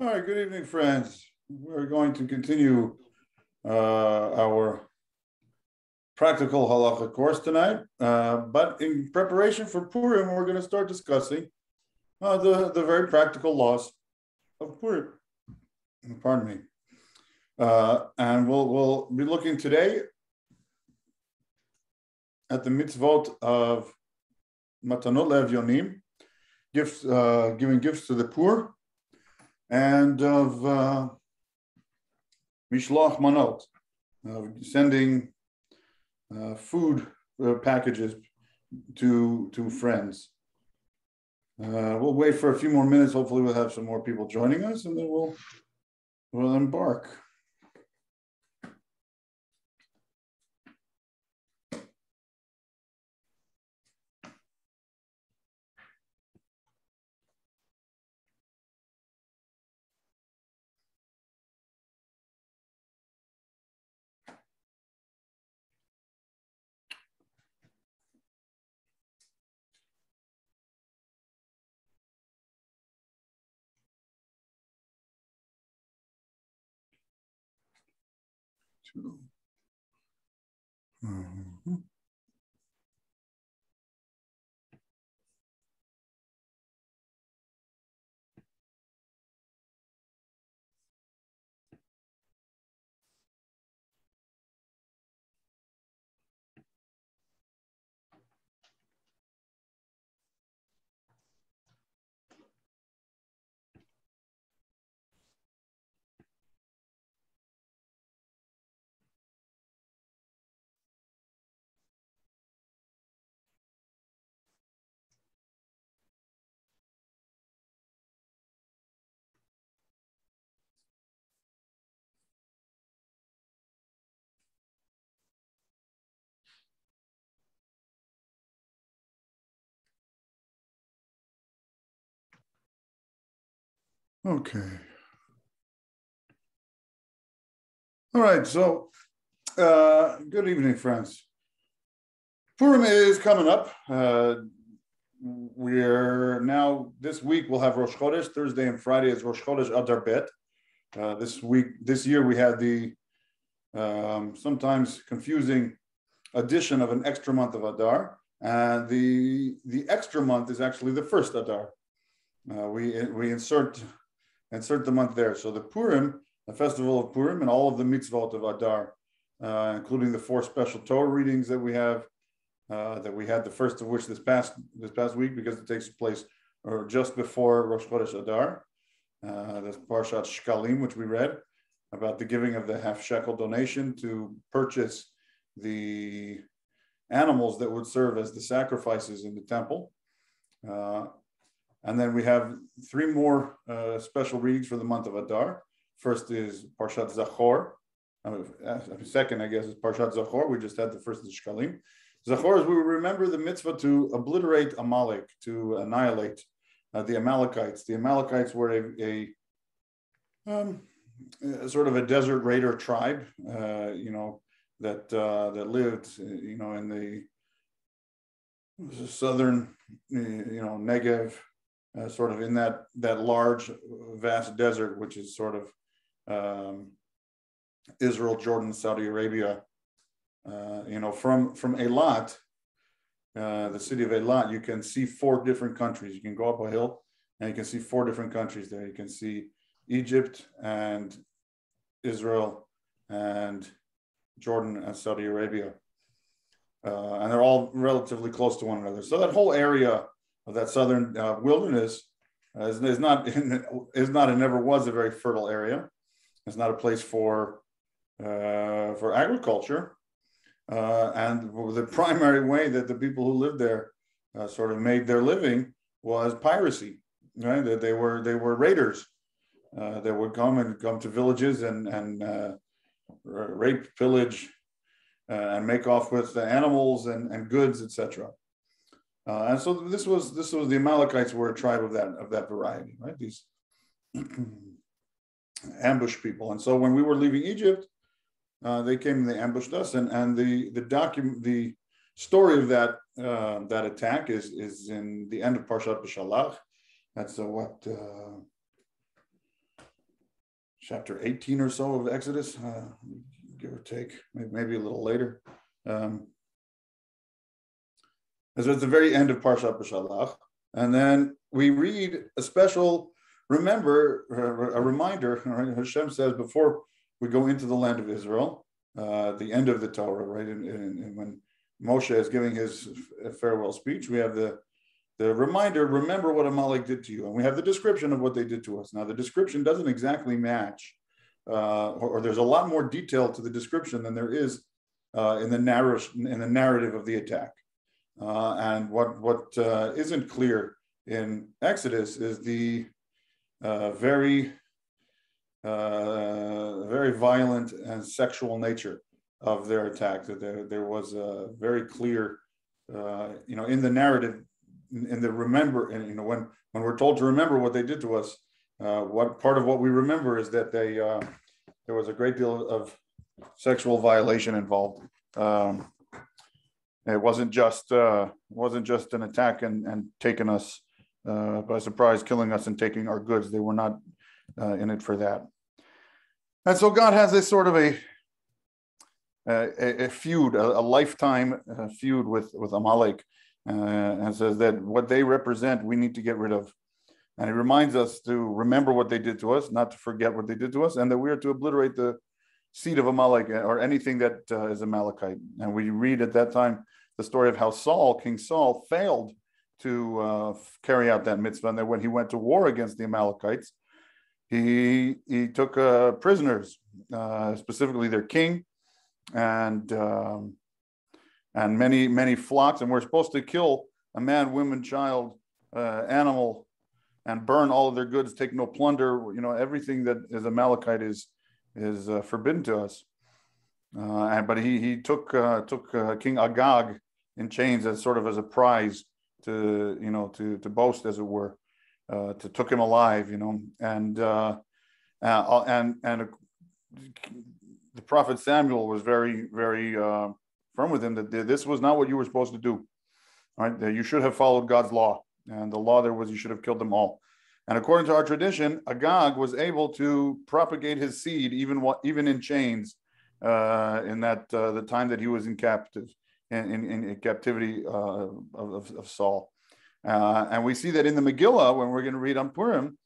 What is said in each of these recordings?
All right, good evening, friends. We're going to continue uh, our practical halacha course tonight, uh, but in preparation for Purim, we're going to start discussing uh, the, the very practical laws of Purim. Pardon me. Uh, and we'll, we'll be looking today at the mitzvot of Matanot Lev gifts, uh, giving gifts to the poor, and of uh, Manot, sending uh, food uh, packages to to friends. Uh, we'll wait for a few more minutes. Hopefully, we'll have some more people joining us, and then we'll we'll embark. to. Mm-hmm. Okay. All right, so uh, good evening, friends. Purim is coming up. Uh, we're now this week we'll have Rosh Chodesh. Thursday and Friday is Rosh Chodesh Adar Bet. Uh, this week, this year, we had the um, sometimes confusing addition of an extra month of Adar, and the the extra month is actually the first Adar. Uh, we we insert insert the month there. So the Purim, the festival of Purim, and all of the mitzvot of Adar, uh, including the four special Torah readings that we have, uh, that we had the first of which this past this past week because it takes place or just before Rosh Chodesh Adar. Uh, that's Parshat Shkalim, which we read about the giving of the half shekel donation to purchase the animals that would serve as the sacrifices in the temple. Uh, and then we have three more uh, special readings for the month of Adar. First is Parshat Zachor. Uh, second, I guess, is Parshat Zachor. We just had the first of Shkalim. Zachor is we remember the mitzvah to obliterate Amalek, to annihilate uh, the Amalekites. The Amalekites were a, a, um, a sort of a desert raider tribe, uh, you know, that uh, that lived, you know, in the southern, you know, Negev uh, sort of in that that large, vast desert, which is sort of um, Israel, Jordan, Saudi Arabia. Uh, you know, from from Eilat, uh, the city of Eilat, you can see four different countries. You can go up a hill, and you can see four different countries there. You can see Egypt and Israel and Jordan and Saudi Arabia. Uh, and they're all relatively close to one another. So that whole area of that southern uh, wilderness uh, is, is, not is not and never was a very fertile area. It's not a place for uh, for agriculture, uh, and the primary way that the people who lived there uh, sort of made their living was piracy. Right, that they were they were raiders. Uh, they would come and come to villages and and rape, pillage, and make off with the animals and, and goods, etc. Uh, and so this was this was the Amalekites were a tribe of that of that variety, right? These ambush people. And so when we were leaving Egypt, uh, they came and they ambushed us. And and the the document the story of that uh, that attack is is in the end of Parshat Beshalach. That's uh, what chapter 18 or so of Exodus, uh, give or take, maybe, a little later. Um, so it's the very end of Parshat Beshalach. And then we read a special, remember, a reminder, right? Hashem says before we go into the land of Israel, uh, the end of the Torah, right? And, and, and when Moshe is giving his farewell speech, we have the the reminder, remember what Amalek did to you. And we have the description of what they did to us. Now, the description doesn't exactly match, uh, or, or, there's a lot more detail to the description than there is uh, in, the narr- in the narrative of the attack. Uh, and what, what uh, not clear in Exodus is the uh, very, uh, very violent and sexual nature of their attack. That there, there was a very clear, you know, in the narrative, in the remember, and you know, when when we're told to remember what they did to us, uh, what part of what we remember is that they uh, there was a great deal of sexual violation involved. Um, it wasn't just uh, wasn't just an attack and and taking us uh, by surprise, killing us and taking our goods. They were not uh, in it for that. And so God has this sort of a a, a feud, a, a lifetime uh, feud with with Amalek uh, and says that what they represent, we need to get rid of. And it reminds us to remember what they did to us, not to forget what they did to us, and that we are to obliterate the seed of Amalek or anything that uh, is Amalekite. And we read at that time the story of how Saul, King Saul, failed to uh, carry out that mitzvah. And that when he went to war against the Amalekites, he he took uh, prisoners, uh, specifically their king, and um, and many, many flocks. And we're supposed to kill a man, woman, child, uh, animal, and burn all of their goods, take no plunder. You know, everything that is Amalekite is is uh, forbidden to us. Uh, and, but he he took uh, took uh, King Agag in chains as sort of as a prize to you know to to boast as it were, uh, to took him alive. You know, and and and the prophet Samuel was very very firm with him that this was not what you were supposed to do. Right? That you should have followed God's law. And the law there was you should have killed them all. And according to our tradition, Agag was able to propagate his seed even even in chains uh, in that uh, the time that he was in captive in, in, in captivity uh, of, of, Saul. Uh, and we see that in the Megillah when we're going to read on Purim,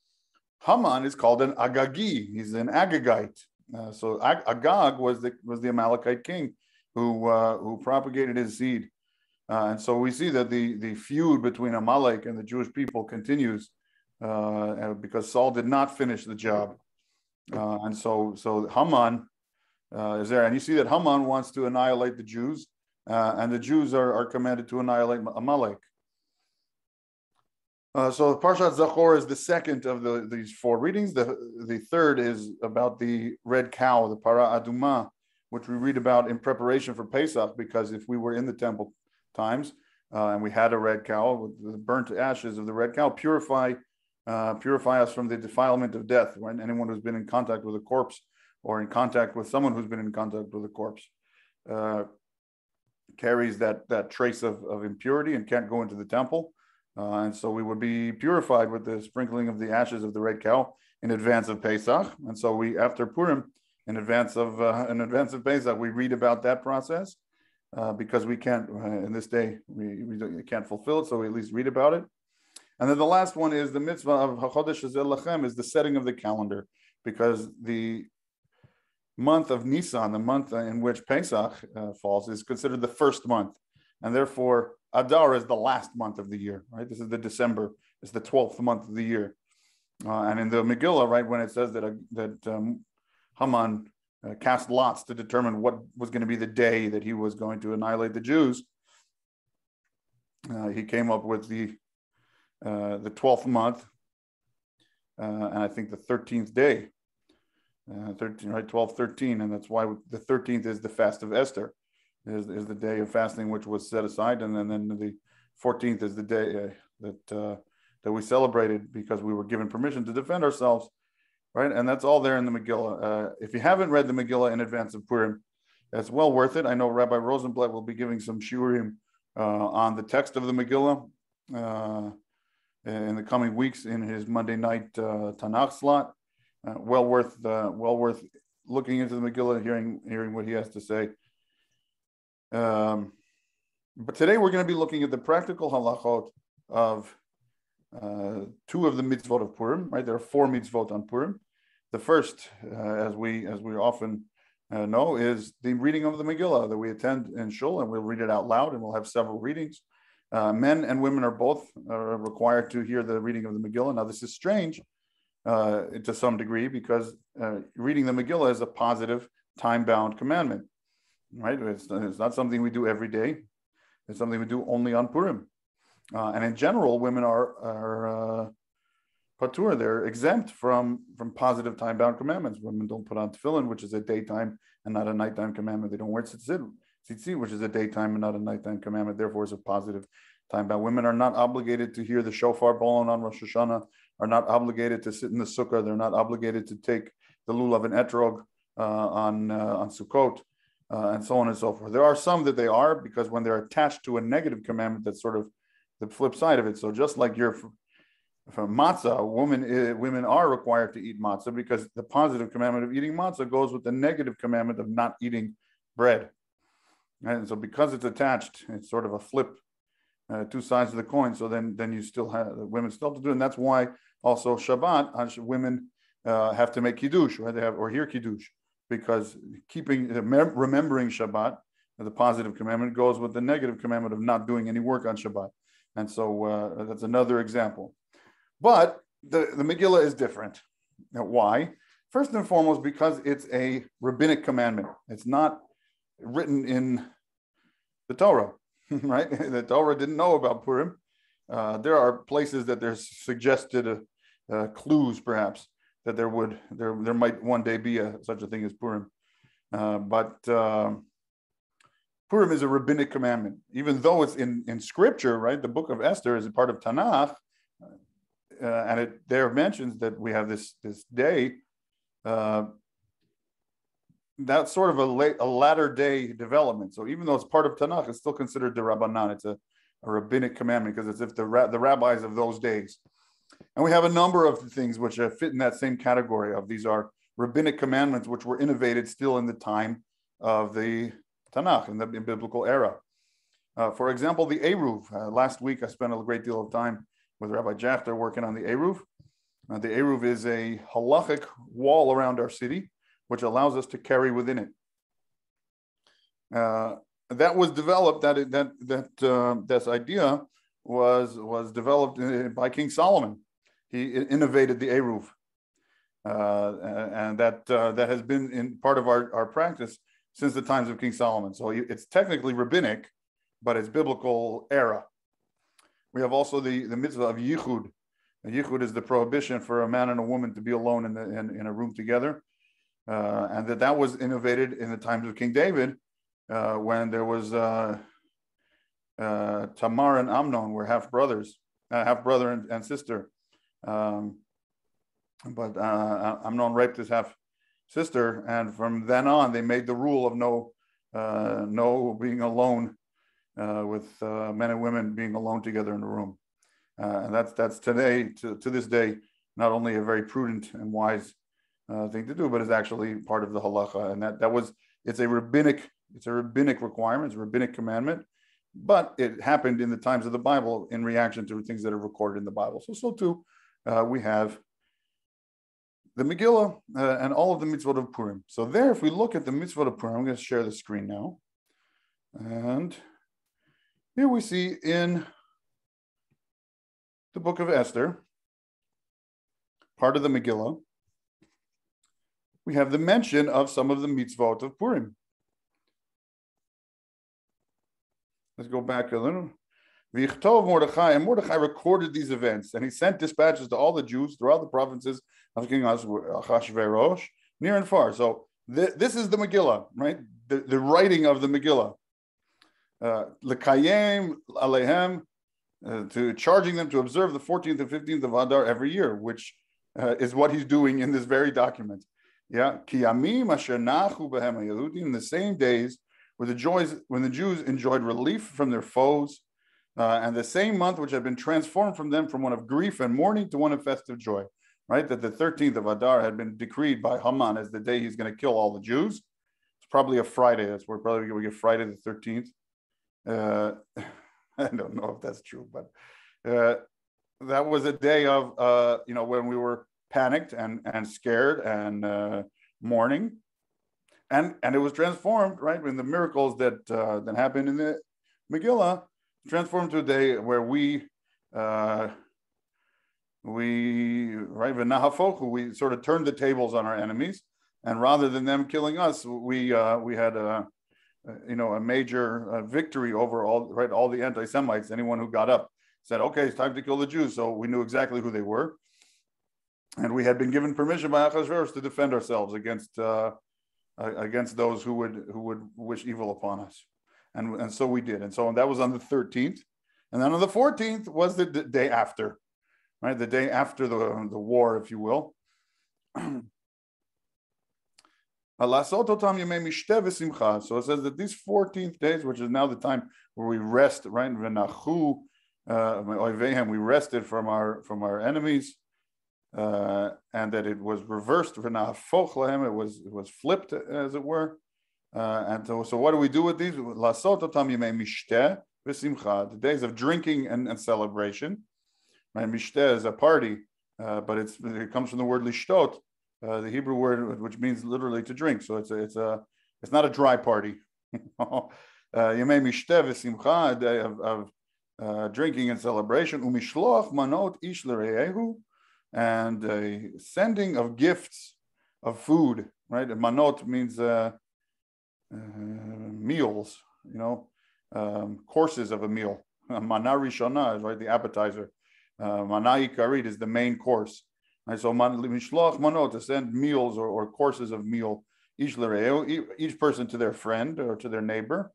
Haman is called an Agagi. He's an Agagite. Uh, so Ag- Agag was the was the Amalekite king who uh, who propagated his seed. And so we see that the, the feud between Amalek and the Jewish people continues uh, because Saul did not finish the job. Uh, and so, so Haman uh, is there. And you see that Haman wants to annihilate the Jews, uh, and the Jews are, are commanded to annihilate Amalek. Uh, so Parshat Zachor is the second of the, these four readings. The, the third is about the red cow, the Para Aduma, which we read about in preparation for Pesach, because if we were in the temple times uh, and we had a red cow, with the burnt ashes of the red cow purify uh, purify us from the defilement of death. When anyone who's been in contact with a corpse or in contact with someone who's been in contact with a corpse uh, carries that that trace of, of impurity and can't go into the temple. Uh, and so we would be purified with the sprinkling of the ashes of the red cow in advance of Pesach. And so we, after Purim, in advance of uh, in advance of Pesach. We read about that process uh, because we can't uh, in this day we, we can't fulfill it, so we at least read about it. And then the last one is the mitzvah of Hachodesh Lachem is the setting of the calendar because the month of Nisan, the month in which Pesach uh, falls, is considered the first month, and therefore Adar is the last month of the year. Right, this is the December. It's the twelfth month of the year. Uh, and in the Megillah, right, when it says that uh, that um, Haman uh, cast lots to determine what was going to be the day that he was going to annihilate the Jews. Uh, he came up with the uh, the twelfth month, uh, and I think the thirteenth day, uh, thirteen right, 12, 13, and that's why the thirteenth is the fast of Esther, is, is the day of fasting which was set aside, and then, then the fourteenth is the day uh, that that we celebrated because we were given permission to defend ourselves right? And that's all there in the Megillah. Uh, if you haven't read the Megillah in advance of Purim, it's well worth it. I know Rabbi Rosenblatt will be giving some shiurim uh, on the text of the Megillah uh, in the coming weeks in his Monday night uh, Tanakh slot. uh, well worth uh, well worth looking into the Megillah, hearing hearing what he has to say. Um, but today we're going to be looking at the practical halachot of uh, two of the mitzvot of Purim. Right, there are four mitzvot on Purim. The first, uh, as we as we often uh, know, is the reading of the Megillah that we attend in shul, and we'll read it out loud, and we'll have several readings. Uh, men and women are both uh, required to hear the reading of the Megillah. Now, this is strange uh, to some degree because uh, reading the Megillah is a positive, time-bound commandment, right? It's, it's, not something we do every day. It's something we do only on Purim. Uh, and in general, women are are patur; they're exempt from from positive time-bound commandments. Women don't put on tefillin, which is a daytime and not a nighttime commandment. They don't wear tzitzit, tzitzit, which is a daytime and not a nighttime commandment. Therefore, is a positive time-bound. Women are not obligated to hear the shofar blown on Rosh Hashanah. Are not obligated to sit in the sukkah. They're not obligated to take the lulav and etrog uh, on uh, on Sukkot. Uh, and so on and so forth. There are some that they are because when they're attached to a negative commandment, that's sort of the flip side of it. So just like you're from matzah, women uh, women are required to eat matzah because the positive commandment of eating matzah goes with the negative commandment of not eating bread. And so because it's attached, it's sort of a flip, uh, two sides of the coin. So then then you still have women still have to do, it. and that's why also Shabbat uh, women uh, have to make kiddush, right? They have or hear kiddush because keeping remembering Shabbat, the positive commandment, goes with the negative commandment of not doing any work on Shabbat. And so uh, that's another example. But the, the Megillah is different. Now, why? First and foremost, because it's a rabbinic commandment. It's not written in the Torah, right? The Torah didn't know about Purim. Uh, there are places that there's suggested uh, uh, clues, perhaps, that there would there there might one day be a such a thing as Purim. Uh, but um, Purim is a rabbinic commandment, even though it's in in Scripture, right? The book of Esther is a part of Tanakh uh, and it there mentions that we have this this day. Uh, that's sort of a late, a latter day development. So even though it's part of Tanakh, it's still considered the Rabbanan. It's a, a rabbinic commandment because it's if the the rabbis of those days. And we have a number of things which uh, fit in that same category of these are rabbinic commandments which were innovated still in the time of the Tanakh in the biblical era. Uh, for example, the Eruv. Uh, last week, I spent a great deal of time with Rabbi Jachter working on the Eruv. Uh, the Eruv is a halachic wall around our city, which allows us to carry within it. Uh, that was developed. That that that uh, this idea was was developed by King Solomon. He innovated the Eruv, uh, and that uh, that has been in part of our, our practice since the times of King Solomon. So it's technically rabbinic, but it's biblical era. We have also the, the mitzvah of yichud. Yichud is the prohibition for a man and a woman to be alone in, the, in, in a room together. Uh, and that that was innovated in the times of King David uh, when there was uh, uh Tamar and Amnon were half brothers, uh, half brother and, and sister. Um, but uh, Amnon raped his half sister, and from then on they made the rule of no no being alone with men and women being alone together in a room. And that's that's today to, to this day not only a very prudent and wise uh, thing to do, but it's actually part of the halacha. And that that was it's a rabbinic it's a rabbinic requirement, it's a rabbinic commandment, but it happened in the times of the Bible in reaction to things that are recorded in the Bible. So so too uh, we have the Megillah uh, and all of the mitzvot of Purim. So there, if we look at the mitzvot of Purim, I'm going to share the screen now, and here we see in the book of Esther, part of the Megillah, we have the mention of some of the mitzvot of Purim. Let's go back a little. Vichtov Mordechai, and Mordechai recorded these events, and he sent dispatches to all the Jews throughout the provinces of King Achashverosh, near and far. So th- this is the Megillah, right? The, the writing of the Megillah. Uh, lekayem alehem, uh, to charging them to observe the 14th and 15th of Adar every year, which uh, is what he's doing in this very document. Yeah, kiyamim asher nachu behem in the same days where the joys when the Jews enjoyed relief from their foes, uh, and the same month which had been transformed from them from one of grief and mourning to one of festive joy. right? That the 13th of Adar had been decreed by Haman as the day he's going to kill all the Jews. It's probably a Friday. That's where probably we get Friday the 13th. Uh, I don't know if that's true, but uh, that was a day of, uh, you know, when we were panicked and, and scared and uh, mourning. And, and it was transformed, right? When the miracles that, uh, that happened in the Megillah transformed to a day where we uh, we right we sort of turned the tables on our enemies, and rather than them killing us, we uh, we had a you know a major uh, victory over all right all the anti-Semites. Anyone who got up said, "Okay, it's time to kill the Jews," so we knew exactly who they were, and we had been given permission by Achashverosh to defend ourselves against uh, against those who would who would wish evil upon us, and and so we did, and so that was on the thirteenth, and then on the fourteenth was the, the day after right? The day after the, the war, if you will. so it says that these 14th days, which is now the time where we rest, right? Uh, we rested from our from our enemies, uh, and that it was reversed. It was it was flipped, as it were. Uh, and so, so what do we do with these? The days of drinking and, and celebration. Right? Mishteh is a party, uh, but it's it comes from the word lishtot, uh, the Hebrew word which means literally to drink. So it's a, it's a it's not a dry party. Uh, Yemei mishteh v'simcha, a day of, of uh, drinking and celebration. Umishloach manot ish and a sending of gifts of food. Right, manot means uh, uh, meals. You know, um, courses of a meal. Mana rishona is right the appetizer. Uh, karit is the main course. Right? So mishloach manot to send meals or, or courses of meal each each person to their friend or to their neighbor.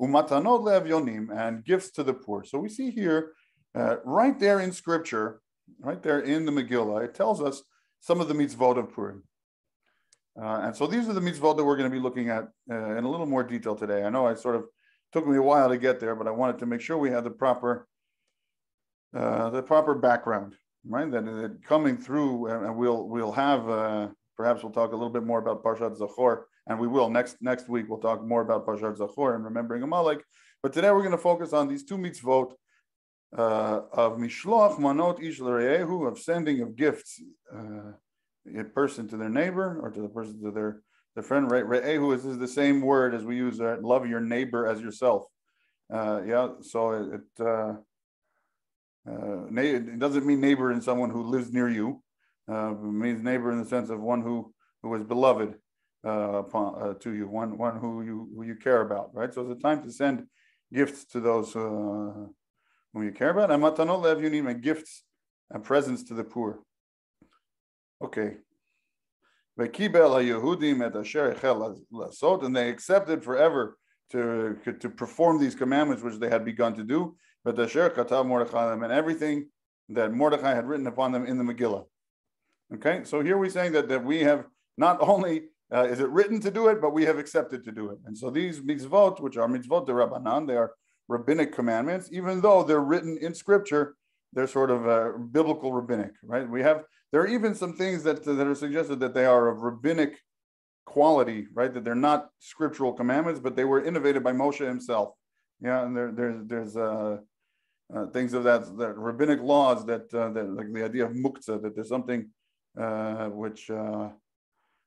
Umatanot le'avyonim and gifts to the poor. So we see here, uh, right there in Scripture, right there in the Megillah, it tells us some of the mitzvot of Purim. Uh, and so these are the mitzvot that we're going to be looking at uh, in a little more detail today. I know I sort of took me a while to get there, but I wanted to make sure we had the proper uh, the proper background, right? That, that coming through, and we'll we'll have uh, perhaps we'll talk a little bit more about Parshat Zachor, and we will next next week. We'll talk more about Parshat Zachor and remembering Amalek. But today we're going to focus on these two mitzvot uh, of mishloach manot ish of sending of gifts, uh, a person to their neighbor or to the person to their their friend. Right, re'ehu is, is the same word as we use. Uh, love your neighbor as yourself. Uh, yeah, so it. it uh, uh, it doesn't mean neighbor in someone who lives near you. Uh, it means neighbor in the sense of one who who is beloved uh, upon, to you, one one who you who you care about, right? So it's a time to send gifts to those whom you care about. And matanot you need my gifts and presents to the poor. Okay. And they accepted forever to, to perform these commandments which they had begun to do but and everything that Mordechai had written upon them in the Megillah. Okay, so here we're saying that, that we have not only uh, is it written to do it, but we have accepted to do it. And so these mitzvot, which are mitzvot de Rabbanan, they are rabbinic commandments, even though they're written in scripture, they're sort of uh, biblical rabbinic, right? We have, there are even some things that, that are suggested that they are of rabbinic quality, right? That they're not scriptural commandments, but they were innovated by Moshe himself. Yeah, and there, there's, there's, uh, uh, things of that, that rabbinic laws that, uh, that like the idea of muktzah, that there's something uh, which uh,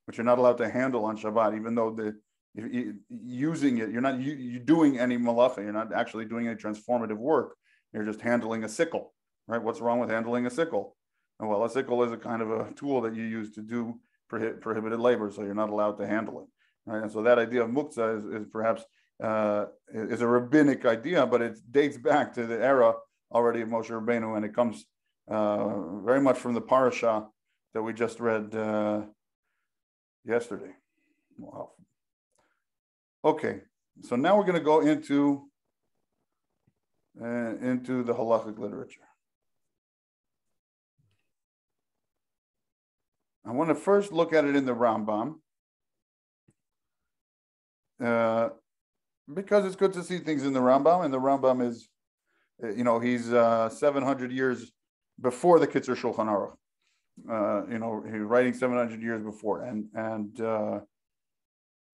which you're not allowed to handle on Shabbat, even though the using it, you're not you, you're doing any malacha, you're not actually doing any transformative work. You're just handling a sickle, right? What's wrong with handling a sickle? Well, a sickle is a kind of a tool that you use to do prohibited labor, so you're not allowed to handle it, right? And so that idea of muktzah is, is perhaps uh, is a rabbinic idea, but it dates back to the era already of Moshe Rabbeinu, and it comes uh, very much from the parasha that we just read uh, yesterday. Wow. Okay, so now we're going to go into uh, into the halachic literature. I want to first look at it in the Rambam. Uh, because it's good to see things in the Rambam, and the Rambam is, uh, you know, he's uh, 700 years before the Kitzur Shulchan Aruch. uh, you know, he's writing 700 years before, and and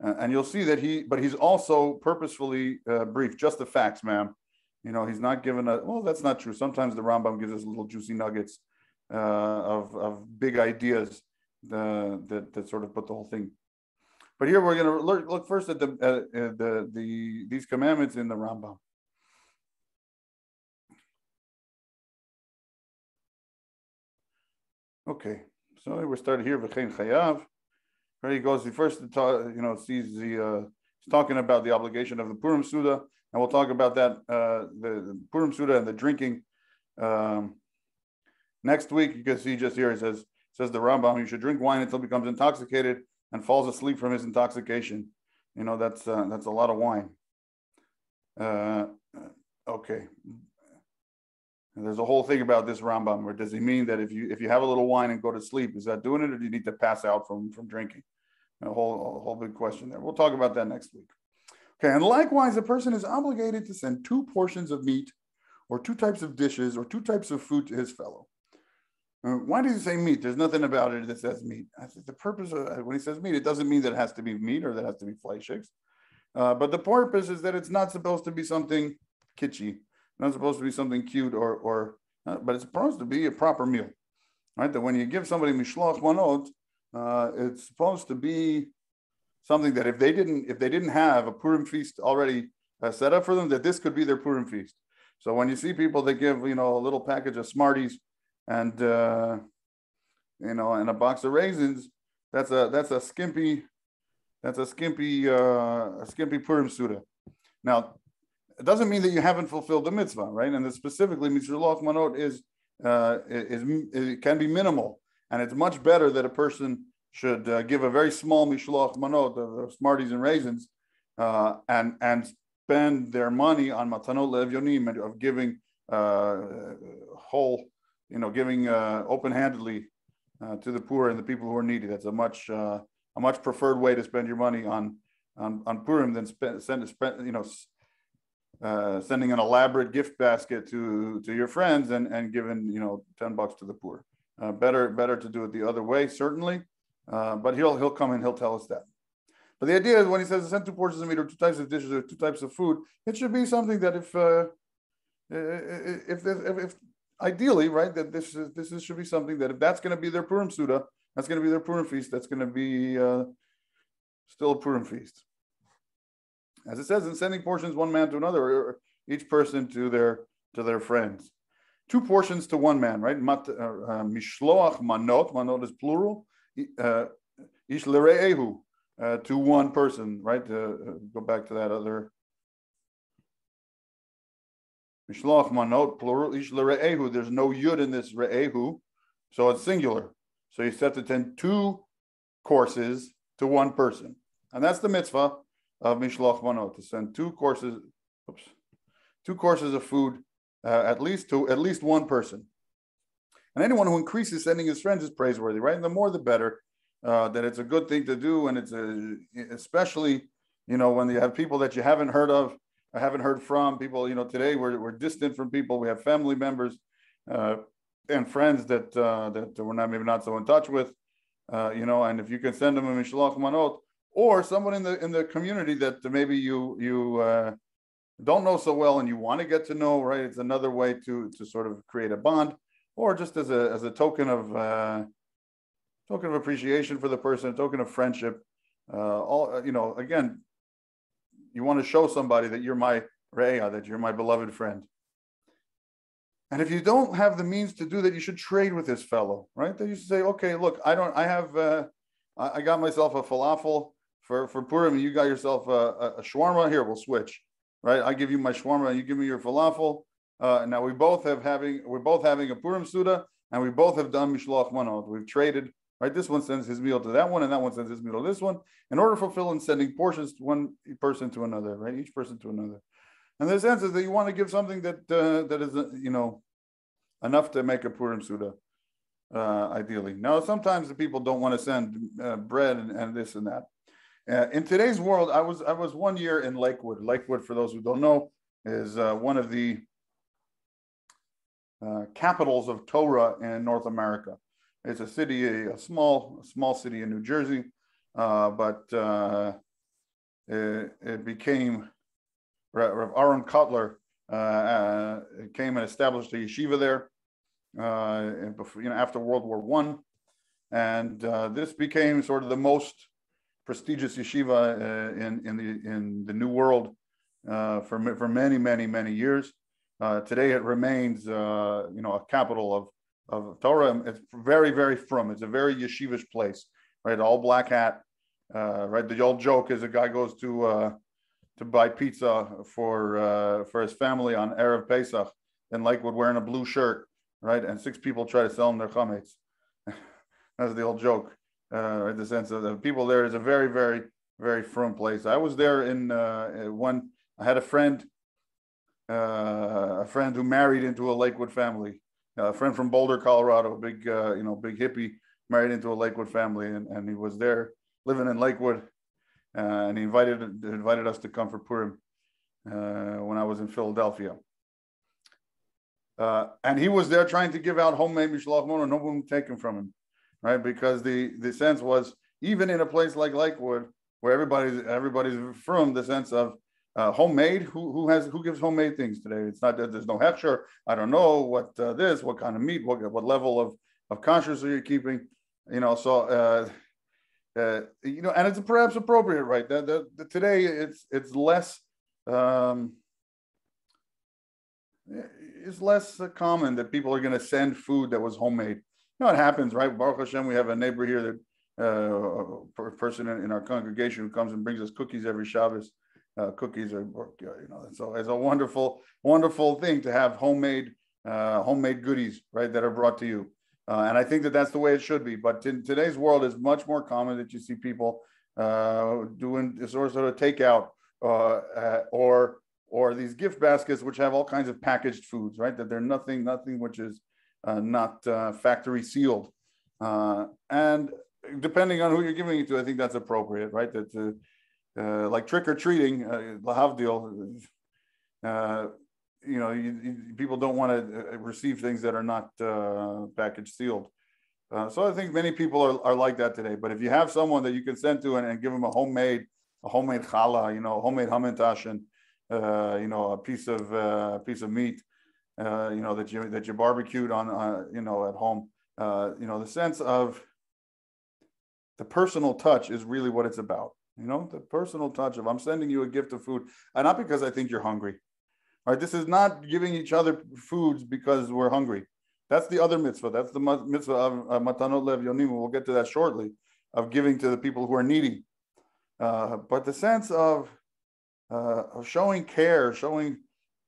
uh, and you'll see that he, but he's also purposefully uh, brief, just the facts, ma'am. You know, he's not given a. Well, that's not true. Sometimes the Rambam gives us little juicy nuggets uh, of of big ideas uh, that that sort of put the whole thing. But here we're going to look, look first at the uh, the the these commandments in the Rambam. Okay, so we're starting here. Where he goes, he first you know sees the uh, he's talking about the obligation of the Purim Suda, and we'll talk about that uh, the, the Purim Suda and the drinking. Um, next week, you can see just here it says says the Rambam, you should drink wine until becomes intoxicated and falls asleep from his intoxication. You know that's uh, that's a lot of wine. Uh, okay, and there's a whole thing about this Rambam. Where does he mean that if you if you have a little wine and go to sleep, is that doing it, or do you need to pass out from from drinking? A whole a whole big question there. We'll talk about that next week. Okay, and likewise, a person is obligated to send two portions of meat, or two types of dishes, or two types of food to his fellow. Uh, why does he say meat? There's nothing about it that says meat. I said the purpose of when he says meat, it doesn't mean that it has to be meat or that it has to be fleishix. Uh, but the purpose is that it's not supposed to be something kitschy not supposed to be something cute or or, uh, but it's supposed to be a proper meal, right? That when you give somebody mishloach manot, uh, it's supposed to be something that if they didn't if they didn't have a Purim feast already uh, set up for them, that this could be their Purim feast. So when you see people that give you know a little package of Smarties and uh, you know and a box of raisins, that's a that's a skimpy that's a skimpy uh, a skimpy Purim Suda. Now it doesn't mean that you haven't fulfilled the mitzvah, right? And specifically, mitzvah manot is, uh, is, it can be minimal, and it's much better that a person should uh, give a very small mishloach manot of smarties and raisins, uh, and and spend their money on matanot levyonim of giving uh, whole, you know, giving uh, open-handedly uh, to the poor and the people who are needy. That's a much uh, a much preferred way to spend your money on on, on Purim than spend, send, spend you know uh, sending an elaborate gift basket to to your friends and and giving you know 10 bucks to the poor. Uh, better better to do it the other way certainly. Uh, but he'll he'll come and he'll tell us that. But the idea is when he says send two portions of meat or two types of dishes or two types of food it should be something that if uh, if, if, if ideally right that this is this is, should be something that if that's going to be their Purim Suda that's going to be their Purim feast that's going to be uh, still a Purim feast as it says in sending portions one man to another, or each person to their to their friends. Two portions to one man, right? Uh, uh, mishloach manot, manot is plural. Uh, ish lereehu, to one person, right? Uh, go back to that other. Mishloach manot, plural. Ish lereehu. There's no yud in this reehu, so it's singular. So you set to ten two courses to one person, and that's the mitzvah of Mishloach Manot to send two courses, oops, two courses of food uh, at least to at least one person. And anyone who increases sending his friends is praiseworthy, right? And the more the better. Uh, that it's a good thing to do, and it's a, especially you know when you have people that you haven't heard of, I haven't heard from people. You know today we're we're distant from people. We have family members uh, and friends that uh, that we're not maybe not so in touch with. Uh, you know, and if you can send them a mishloach manot, or someone in the in the community that maybe you you uh, don't know so well and you want to get to know right? It's another way to to sort of create a bond or just as a as a token of uh, token of appreciation for the person a token of friendship uh, all you know again you want to show somebody that you're my Reya, that you're my beloved friend. And if you don't have the means to do that you should trade with this fellow right? That you say okay look i don't i have uh, I got myself a falafel for for Purim, you got yourself a, a, shawarma. Here, we'll switch. Right, I give you my shawarma, you give me your falafel. Uh, now we both have having we're both having a Purim Suda, and we both have done mishloach manot. We've traded. Right, this one sends his meal to that one, and that one sends his meal to this one. In order to fulfill and sending portions one person to another, right, each person to another. And the sense is that you want to give something that uh, that is uh, you know enough to make a Purim Suda. Uh, ideally. Now, sometimes the people don't want to send uh, bread and, and, this and that. Uh, in today's world, I was I was one year in Lakewood. Lakewood, for those who don't know, is uh, one of the uh, capitals of Torah in North America. It's a city, a, a small, small city in New Jersey, uh, but uh, it, it, became Rav Aaron Kotler uh, uh, came and established a yeshiva there. Before, you know, after World War One, and this became sort of the most prestigious yeshiva in in the in the New World for for many many many years. Uh, today it remains, uh, you know, a capital of, of Torah. It's very, very frum. It's a very yeshivish place, right? All black hat, uh, right? The old joke is a guy goes to uh, to buy pizza for uh, for his family on erev Pesach in Lakewood wearing a blue shirt, right? And six people try to sell him their chametz. That's the old joke, right? The sense of the people there is a very, very, very frum place. I was there in one. I had a friend uh, a friend who married into a Lakewood family, a friend from Boulder, Colorado, a big, uh, you know, big hippie, married into a Lakewood family, and, and he was there living in Lakewood, uh, and he invited invited us to come for Purim uh, when I was in Philadelphia. Uh, and he was there trying to give out homemade mishloach mona, no one taken from him, right? Because the the sense was even in a place like Lakewood, where everybody's everybody's frum the sense of uh, homemade. Who who has who gives homemade things today? It's not that there's no hechsher. I don't know what uh, this, what kind of meat, what what level of of conscience are you keeping? You know, so uh, uh, you know, and it's perhaps appropriate, right? That the, the, today it's it's less. Um, it's less common that people are going to send food that was homemade. Know, it happens, right? Baruch Hashem, we have a neighbor here that uh, a person in, in, our congregation who comes and brings us cookies every Shabbos. Uh, cookies or, you know so it's a wonderful wonderful thing to have homemade uh, homemade goodies right that are brought to you. Uh, and i think that that's the way it should be. But in today's world is much more common that you see people uh, doing this sort of takeout uh, or or these gift baskets which have all kinds of packaged foods right that they're nothing nothing which is not factory sealed and depending on who you're giving it to i think that's appropriate right that uh, like trick or treating, uh, lahavdil, uh, you know, you, you, people don't want to uh, receive things that are not uh, package sealed. Uh, so I think many people are, are like that today. But if you have someone that you can send to and, and give them a homemade, a homemade challah, you know, homemade hamantash uh, you know, a piece of uh, piece of meat, uh, you know, that you that you barbecued on, uh, you know, at home. Uh, you know, the sense of the personal touch is really what it's about. You know, the personal touch of I'm sending you a gift of food, and not because I think you're hungry. Right, this is not giving each other foods because we're hungry. That's the other mitzvah. That's the mitzvah of matanot lev yonim. We'll get to that shortly, of giving to the people who are needy. Uh, but the sense of uh, of showing care, showing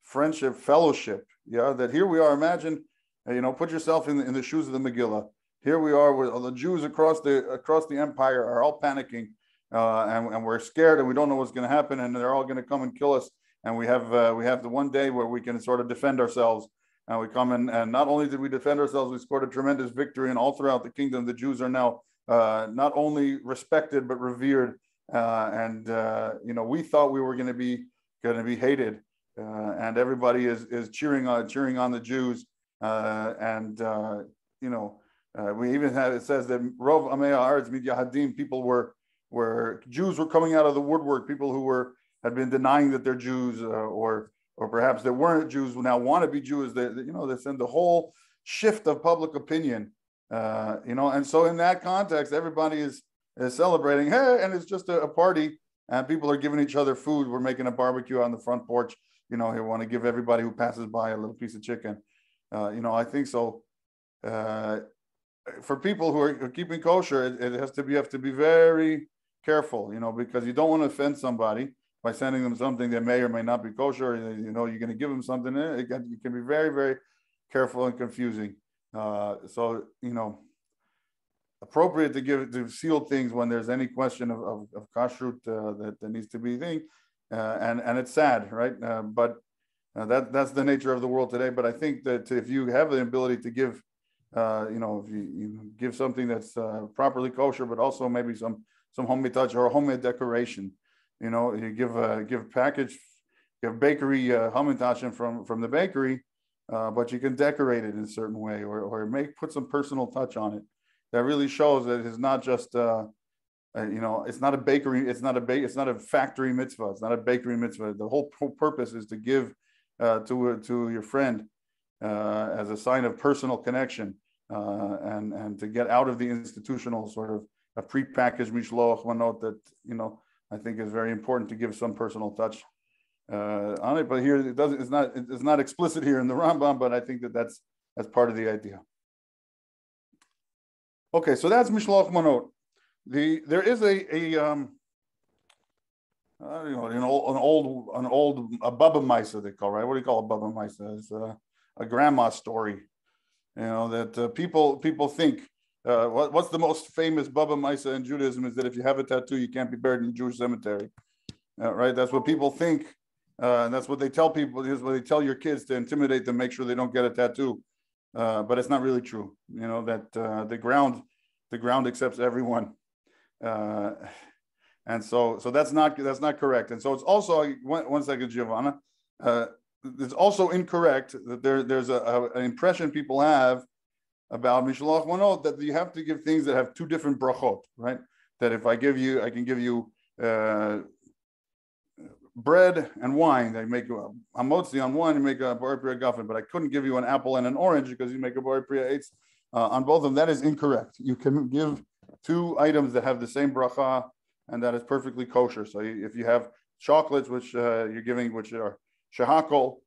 friendship, fellowship. Yeah, that here we are. Imagine, uh, you know, put yourself in the, in the shoes of the Megillah. Here we are, where the Jews across the across the empire are all panicking uh, and, and, we're scared and we don't know what's going to happen and they're all going to come and kill us and we have uh, we have the one day where we can sort of defend ourselves and we come in and not only did we defend ourselves we scored a tremendous victory and all throughout the kingdom the jews are now uh, not only respected but revered uh, and uh, you know we thought we were going to be going to be hated uh, and everybody is is cheering on cheering on the jews and you know we even had it says that rov amei haaretz yahadim people were where Jews were coming out of the woodwork, people who were had been denying that they're Jews, uh, or or perhaps they weren't Jews who now want to be Jews. They, you know, they send the whole shift of public opinion, uh, you know, and so in that context, everybody is is celebrating. Hey, and it's just a, a, party, and people are giving each other food. We're making a barbecue on the front porch. You know, we want to give everybody who passes by a little piece of chicken. Uh, you know, I think so. Uh, for people who are keeping kosher, it, it has to be you have to be very careful, you know, because you don't want to offend somebody by sending them something that may or may not be kosher. You know, you're going to give them something. It can, it can be very, very careful and confusing. Uh, so, you know, appropriate to give to seal things when there's any question of, of, of kashrut uh, that, that needs to be thing. Uh, and, and it's sad, right? Uh, but uh, that, that's the nature of the world today. But I think that if you have the ability to give, you know, if you, you give something that's properly kosher, but also maybe some some homemade touch or homemade decoration. You know, you give a give package, give bakery uh, hamantaschen from from the bakery, uh, but you can decorate it in a certain way or or make put some personal touch on it. that really shows that it's not just uh, uh, you know it's not a bakery it's not a ba- it's not a factory mitzvah it's not a bakery mitzvah the whole purpose is to give uh, to to your friend uh, as a sign of personal connection uh, and and to get out of the institutional sort of a prepackaged mishloach manot that you know I think is very important to give some personal touch uh, on it. But here it doesn't. It's not. It's not explicit here in the Rambam, but I think that that's that's part of the idea. Okay, so that's mishloach manot. The there is a a um, uh, you know an old an old an old a bubbe meise they call right. What do you call a bubbe meise? It's a, a grandma story. You know that uh, people people think. Uh, what, what's the most famous bubbe meise in Judaism is that if you have a tattoo, you can't be buried in a Jewish cemetery. Uh, right? That's what people think uh, and that's what they tell people. Is what they tell your kids to intimidate them, make sure they don't get a tattoo. Uh, but it's not really true. You know that uh, the ground, the ground accepts everyone, uh, and so so that's not that's not correct. And so it's also one, one second, Giovanna. Uh, it's also incorrect that there there's a, a, an impression people have about Mishloach Manot that you have to give things that have two different brachot, right? That if I give you, I can give you uh, bread and wine. They make a hamotzi on one, you make a borei pri hagafen, but I couldn't give you an apple and an orange because you make a borei pri ha'etz uh, on both of them. That is incorrect. You can give two items that have the same bracha, and that is perfectly kosher. So if you have chocolates, which uh, you're giving, which are shahakol,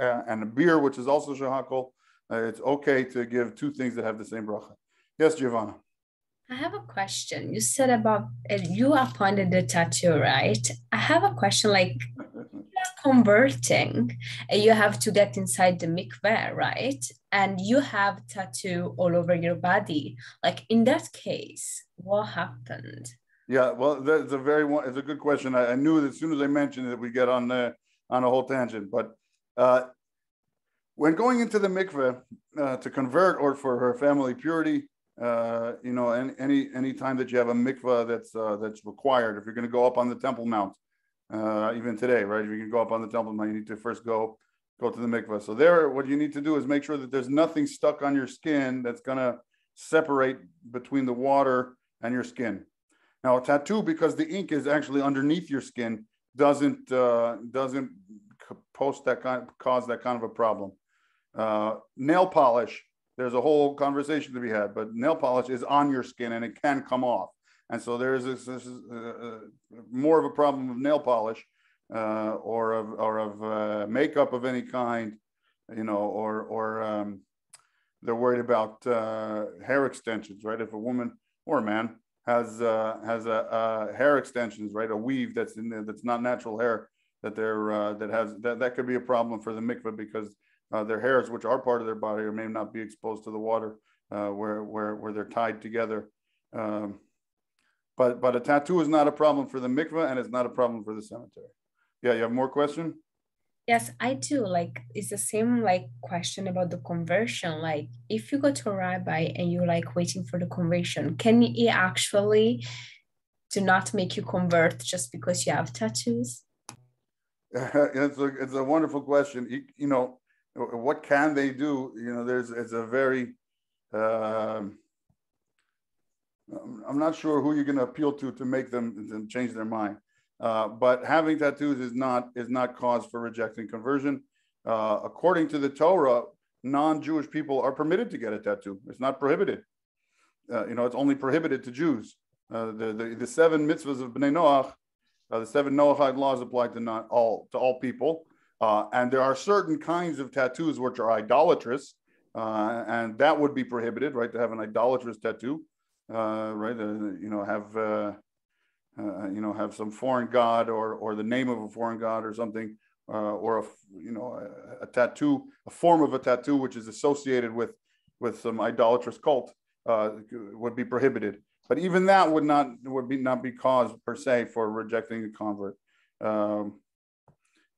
uh, and a beer, which is also shahakol, uh, it's okay to give two things that have the same bracha. Yes, Giovanna. I have a question. You said about you appointed the tattoo, right? I have a question like converting, you have to get inside the mikveh, right? And you have tattoo all over your body. Like in that case, what happened? Yeah, well, that's a very one. It's a good question. I, I knew that as soon as I mentioned it, we get on the on a whole tangent. But uh, when going into the mikveh uh, to convert or for her family purity, uh, you know, any, any any time that you have a mikveh that's uh, that's required, if you're going to go up on the Temple Mount, uh, even today, right? If you can go up on the Temple Mount, you need to first go go to the mikvah. So there, what you need to do is make sure that there's nothing stuck on your skin that's to separate between the water and your skin. Now, a tattoo, because the ink is actually underneath your skin, doesn't uh, doesn't post that kind cause that kind of a problem. Uh, nail polish there's a whole conversation to be had, but nail polish is on your skin and it can come off. And so there's this, this is uh, uh, more of a problem of nail polish uh, or of, or of uh, makeup of any kind, you know, or, or um, they're worried about uh, hair extensions, right? If a woman or a man has uh, has a, hair extensions, right, a weave that's in there that's not natural hair, that they're that has that that could be a problem for the mikvah because their hairs, which are part of their body, or may not be exposed to the water where, where, where they're tied together. Um, but, but a tattoo is not a problem for the mikveh and it's not a problem for the cemetery. Yeah, you have more question? Yes, I do. Like, it's the same like question about the conversion. Like, if you go to a rabbi and you're like waiting for the conversion, can he actually do not make you convert just because you have tattoos? it's a it's a wonderful question. You, you know, what can they do? You know, there's it's a very uh, I'm not sure who you're going to appeal to to make them change their mind. Uh, but having tattoos is not is not cause for rejecting conversion. Uh, according to the Torah, non-Jewish people are permitted to get a tattoo. It's not prohibited. Uh, you know, it's only prohibited to Jews. Uh, the, the, the seven mitzvahs of Bnei Noach, uh, the seven Noahide laws apply to not all to all people. Uh, and there are certain kinds of tattoos which are idolatrous, and that would be prohibited, right? To have an idolatrous tattoo, right? Uh, you know, have uh, uh, you know have some foreign god or or the name of a foreign god or something, uh or a you know a, a, tattoo, a form of a tattoo which is associated with with some idolatrous cult uh would be prohibited. But even that would not would be not be cause per se for rejecting a convert. Um,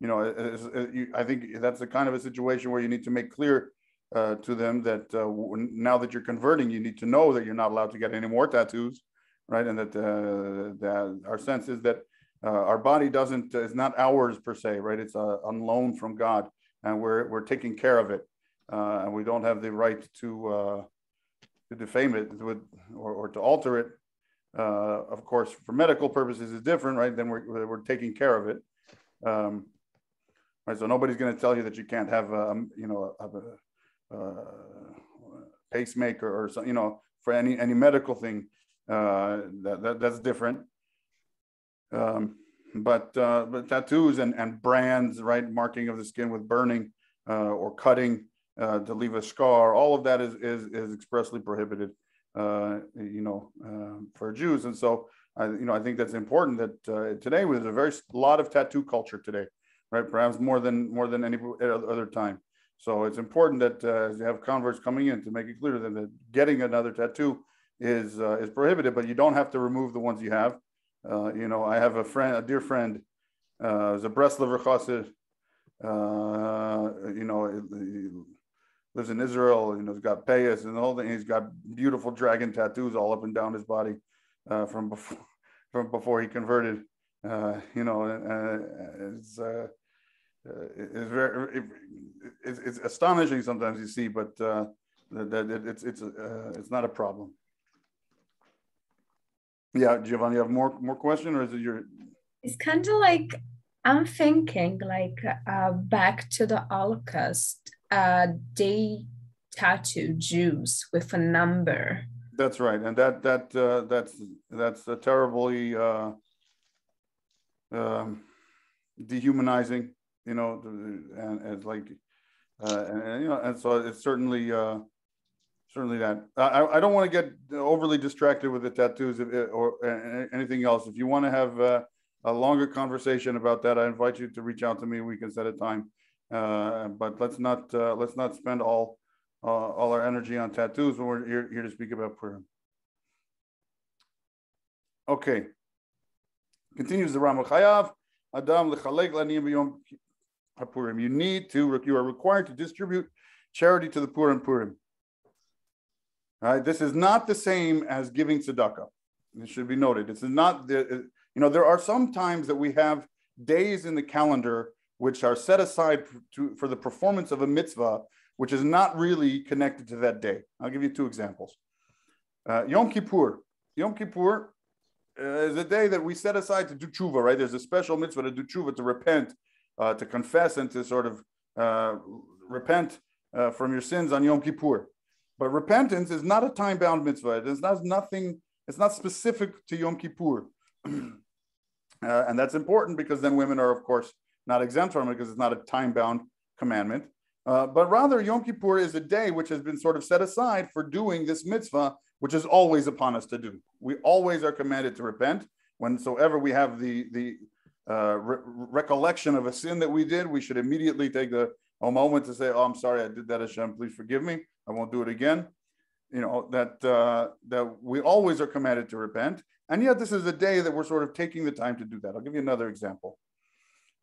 you know, I think that's the kind of a situation where you need to make clear uh, to them that uh, now that you're converting, you need to know that you're not allowed to get any more tattoos, right? And that, uh, that our sense is that uh, our body doesn't is not ours per se, right? It's uh, on loan from God, and we're we're taking care of it, and we don't have the right to to defame it would, or, or to alter it. Uh, of course, for medical purposes is different, right? Then we're, we're taking care of it. Um, right. So nobody's going to tell you that you can't have, um, you know, a, a pacemaker or something, you know, for any, any medical thing uh, that, that, that's different. Um, but, uh, but tattoos and, and brands, right? Marking of the skin with burning uh, or cutting uh, to leave a scar, all of that is, is, is expressly prohibited, uh, you know, um, for Jews. And so, I, you know, I think that's important that uh, today there's a very lot of tattoo culture today, right? Perhaps more than more than any other time. So it's important that uh, as you have converts coming in to make it clear that, that getting another tattoo is uh, is prohibited, but you don't have to remove the ones you have. Uh, you know, I have a friend, a dear friend, uh, a Breslover Chassid. Uh, you know, he lives in Israel. You know, he's got payas and all the whole thing. He's got beautiful dragon tattoos all up and down his body uh, from before from before he converted. Uh, you know, it's. Uh, it's very it's, it's astonishing sometimes you see, but uh, that it, it's it's uh, it's not a problem. Yeah, Giovanni, you have more more question, or is it your? It's kind of like I'm thinking like uh, back to the Holocaust. Uh, they tattoo Jews with a number. That's right, and that that uh, that's that's a terribly uh, um, dehumanizing, you know, and it's like, uh, and, you know, and so it's certainly uh, certainly that. I, I don't want to get overly distracted with the tattoos or anything else. If you want to have uh, a longer conversation about that, I invite you to reach out to me. We can set a time. Uh, but let's not uh, let's not spend all uh, all our energy on tattoos when we're here, here to speak about prayer. Okay. Continues the Ramachayav. Adam lechalek laniyim Purim. You need to you are required to distribute charity to the poor and Purim. Right? This is not the same as giving tzedakah. It should be noted. Is not the, you know, there are some times that we have days in the calendar which are set aside to, for the performance of a mitzvah, which is not really connected to that day. I'll give you two examples. Uh, Yom Kippur. Yom Kippur uh, is a day that we set aside to do tshuva, right? There's a special mitzvah to do tshuva, to repent, uh, to confess, and to sort of uh, repent uh, from your sins on Yom Kippur. But repentance is not a time bound mitzvah. It is not nothing, it's not specific to Yom Kippur. uh, and that's important because then women are, of course, not exempt from it because it's not a time bound commandment. Uh, but rather, Yom Kippur is a day which has been sort of set aside for doing this mitzvah, which is always upon us to do. We always are commanded to repent. Whensoever we have the, the uh, re- recollection of a sin that we did, we should immediately take the a moment to say, "Oh, I'm sorry, I did that, Hashem. Please forgive me. I won't do it again." You know that uh, that we always are commanded to repent, and yet this is a day that we're sort of taking the time to do that. I'll give you another example.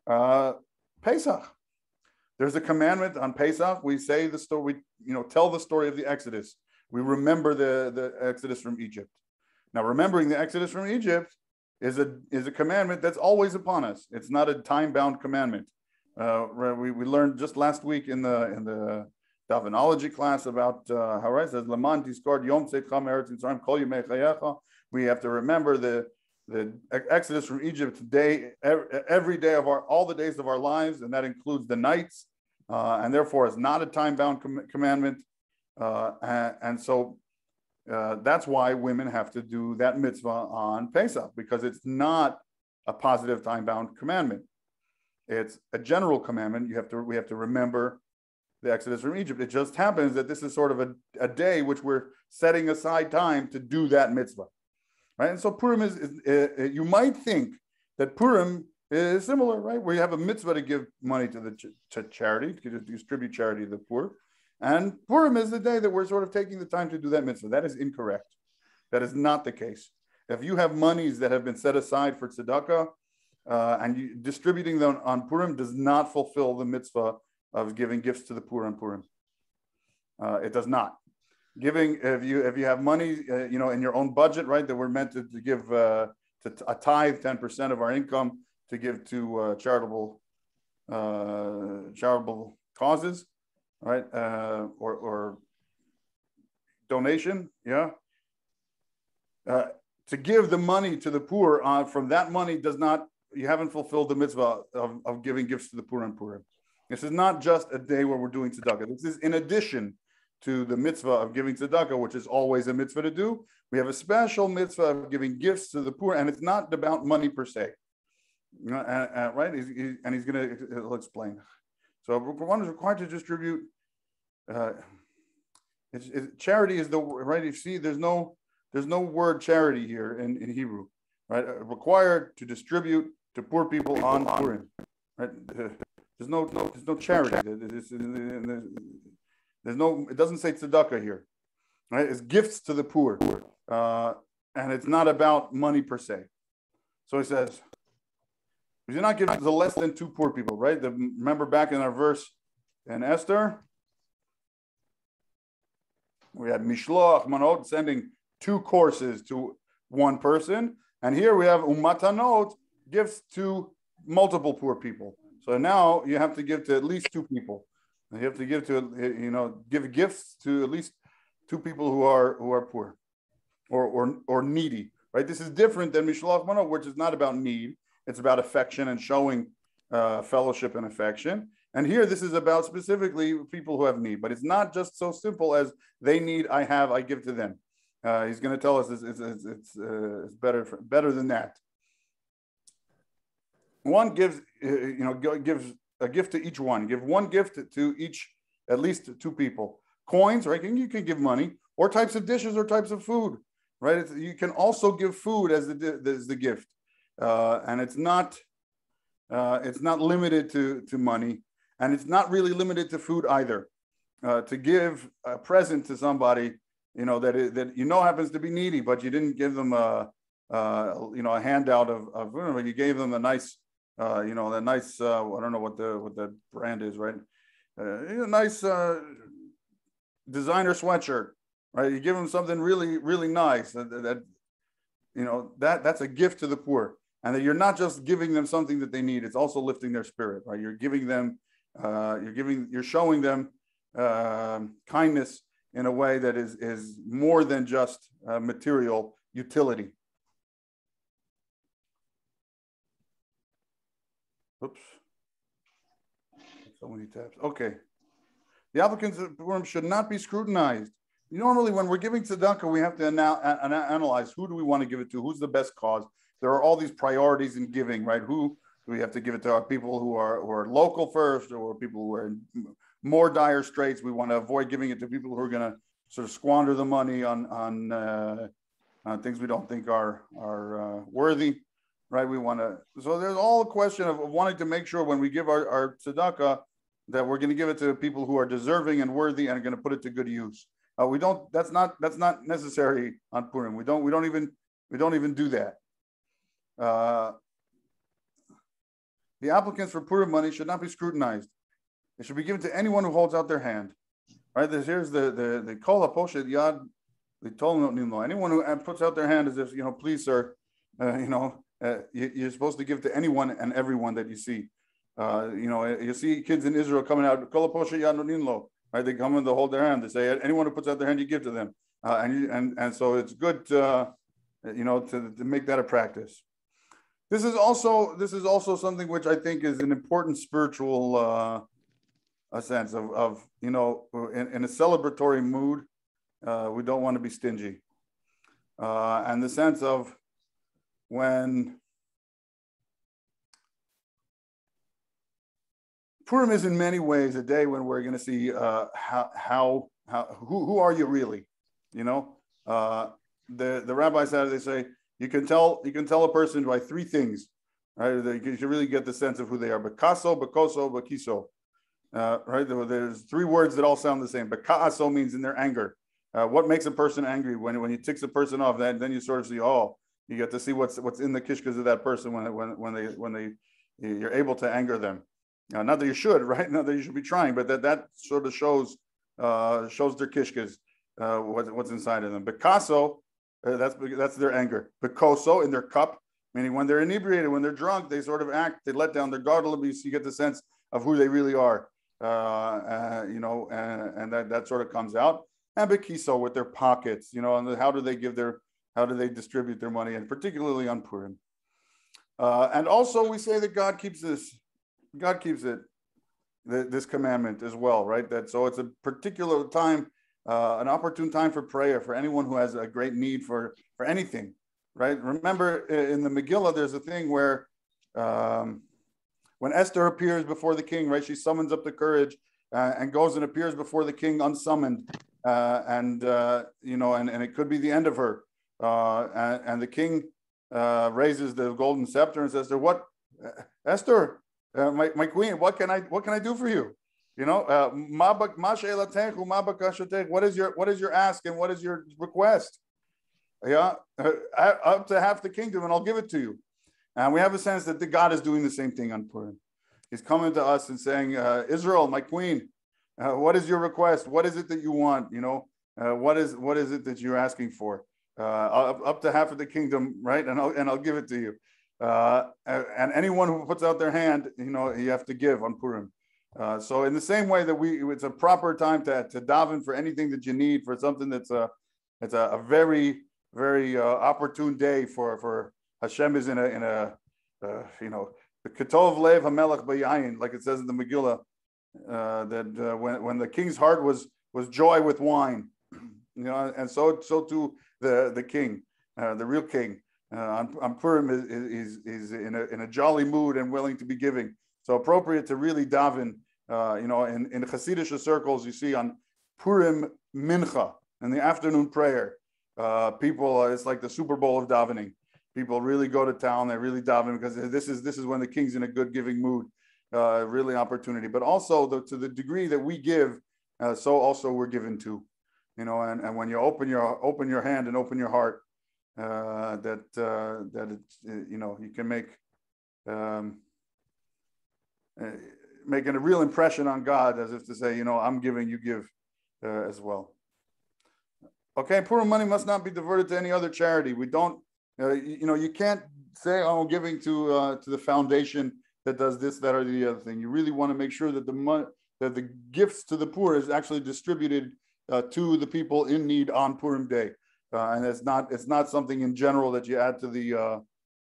Uh, Pesach. There's a commandment on Pesach. We say the story. We you know tell the story of the Exodus. We remember the the Exodus from Egypt. Now, remembering the Exodus from Egypt is a is a commandment that's always upon us. It's not a time bound commandment. Uh, we, we learned just last week in the in the Davinology class about uh, how right says Laman discard Yom Tzecham Eretz Mitzrayim Kol We have to remember the the Exodus from Egypt day every day of our all the days of our lives, and that includes the nights, uh, and therefore it's not a time bound com- commandment. Uh, and, and, so uh, that's why women have to do that mitzvah on Pesach because it's not a positive time bound commandment. It's a general commandment. You have to we have to remember the Exodus from Egypt. It just happens that this is sort of a, a day which we're setting aside time to do that mitzvah, right? And so Purim is, is uh, uh you might think that Purim is similar, right? Where you have a mitzvah to give money to the ch- to charity, to distribute charity to the poor, and Purim is the day that we're sort of taking the time to do that mitzvah. That is incorrect. That is not the case. If you have monies that have been set aside for tzedakah, uh, and you, distributing them on Purim does not fulfill the mitzvah of giving gifts to the poor on Purim. Uh, it does not. Giving if you if you have money, uh, you know, in your own budget, right, that we're meant to, to give uh, to a tithe, ten percent of our income to give to uh, charitable uh, charitable causes, right, or or donation, yeah. Uh, to give the money to the poor uh, from that money does not, you haven't fulfilled the mitzvah of, of giving gifts to the poor and poor. This is not just a day where we're doing tzedakah. This is in addition to the mitzvah of giving tzedakah, which is always a mitzvah to do. We have a special mitzvah of giving gifts to the poor, and it's not about money per se. Uh, uh, right? He's, he, and he's going to explain. So one is required to distribute. Uh, it's, charity is the right. You see, there's no there's no word charity here in, in Hebrew, right? Uh, required to distribute to poor people on Purim, right? There's no, no there's no charity. There's, there's, no. It doesn't say tzedakah here, right? It's gifts to the poor, uh, and it's not about money per se. So he says, do not give to less than two poor people, right? The, remember back in our verse in Esther, we had Mishloach Manot sending two courses to one person. And here we have Umatanot gifts to multiple poor people. So now you have to give to at least two people. You have to give to, you know, give gifts to at least two people who are who are poor or or, or needy, right? This is different than Mishloach Manot, which is not about need. It's about affection and showing uh, fellowship and affection. And here, this is about specifically people who have need, but it's not just so simple as they need, I have, I give to them. Uh, he's going to tell us it's, it's, it's, uh, it's better, for, better than that. One gives, uh, you know, gives a gift to each one. Give one gift to each, at least two people. Coins, right? You can give money, or types of dishes or types of food, right? It's, you can also give food as the, as the gift uh, and it's not uh, it's not limited to to money, and it's not really limited to food either. Uh, to give a present to somebody, you know that it, that you know happens to be needy, but you didn't give them a, you know a handout of, of you gave them a nice uh, you know, a nice, uh, I don't know what the what the brand is, right? Uh, a nice uh, designer sweatshirt, right? You give them something really, really nice that, that, you know, that that's a gift to the poor and that you're not just giving them something that they need it's also lifting their spirit right you're giving them uh, you're giving you're showing them uh, kindness in a way that is is more than just uh, material utility. Oops. So many tabs. Okay. The applicant's form should not be scrutinized. Normally when we're giving tzedakah we have to ana- analyze who do we want to give it to who's the best cause. There are all these priorities in giving, right? Who we have to give it to our people who are who are local first, or people who are in more dire straits? We want to avoid giving it to people who are going to sort of squander the money on on, uh, on things we don't think are are uh, worthy, right? We want to. So there's all a question of, wanting to make sure when we give our, our tzedakah that we're going to give it to people who are deserving and worthy and are going to put it to good use. Uh, we don't. That's not. That's not necessary on Purim. We don't. We don't even. We don't even do that. The applicants for Purim money should not be scrutinized. It should be given to anyone who holds out their hand. Right? This, here's the the the kol poshet yad. They told them anyone who puts out their hand as if you know, please, sir, uh, you know, uh, you, are supposed to give to anyone and everyone that you see. Uh, you know, you see kids in Israel coming out, kol poshet yad Right? They come in, they hold their hand. They say anyone who puts out their hand, you give to them. Uh, and you, and and so it's good, uh, you know, to, to make that a practice. This is also this is also something which I think is an important spiritual uh, a sense of, of you know in, in a celebratory mood. Uh, we don't want to be stingy, uh, and the sense of when Purim is in many ways a day when we're going to see uh, how, how, how who, who are you really? You know, uh, the, the rabbi said, they say, you can tell you can tell a person by three things, right? You can really get the sense of who they are. Bakaso, bakoso, bakiso. Uh, right? There's three words that all sound the same. Bakaso means in their anger. Uh, what makes a person angry? When when he ticks a person off, then then you sort of see, oh, you get to see what's what's in the kishkas of that person when when when they when they you're able to anger them. Uh, not that you should, right? Not that you should be trying, but that that sort of shows uh, shows their kishkas, uh, what, what's inside of them. Bakaso uh, that's that's their anger. Bakoso in their cup, meaning when they're inebriated, when they're drunk, they sort of act, they let down their guard a little bit. So you get the sense of who they really are, uh, uh, you know, and, that, that sort of comes out. and Bekiso with their pockets, you know, and how do they give their, how do they distribute their money, and particularly on Purim. Uh, and also, we say that God keeps this, God keeps it, this commandment as well, right? That so it's a particular time, uh, an opportune time for prayer for anyone who has a great need for for anything, right? Remember in the Megillah, there's a thing where um, when Esther appears before the king, right, she summons up the courage uh, and goes and appears before the king unsummoned, uh, and uh, you know, and, and it could be the end of her. Uh, and, and, the king uh, raises the golden scepter and says to her, "What, Esther, my, my queen? What can I what can I do for you?" You know, what is your what is your ask and what is your request? Yeah, up to half the kingdom, and I'll give it to you. And we have a sense that the God is doing the same thing on Purim. He's coming to us and saying, uh, Israel, my queen, uh, what is your request? What is it that you want? You know, uh, what is what is it that you're asking for? Uh, up, up, to half of the kingdom, right? And I'll, and I'll give it to you. Uh, and anyone who puts out their hand, you know, you have to give on Purim. Uh, so in the same way that we, it's a proper time to, to daven for anything that you need for something that's a, it's a, a very, very opportune day for, for Hashem is in a, in a, you know, the Ketov Lev Hamelech Bayayin, like it says in the Megillah, uh, that uh, when, when the king's heart was was joy with wine, you know, and so so too the the king, uh, the real king, uh, on, on Purim is, is, is in a in a jolly mood and willing to be giving. So appropriate to really daven, uh, you know, in in Hasidic circles you see on Purim mincha in the afternoon prayer, uh, people it's like the Super Bowl of davening people really go to town. They really daven because this is this is when the king's in a good giving mood. Uh, really opportunity, but also the, to the degree that we give, uh, so also we're given to, you know. And, and when you open your open your hand and open your heart, uh, that uh, that it's you know you can make um, uh, making a real impression on God, as if to say, you know, I'm giving, you give uh, as well. Okay, Purim money must not be diverted to any other charity. We don't uh, you, you, know, you can't say, "Oh, I'm giving to uh, to the foundation that does this, that, or the other thing." You really want to make sure that the money, that the gifts to the poor is actually distributed uh, to the people in need on Purim Day, uh, and it's not it's not something in general that you add to the uh,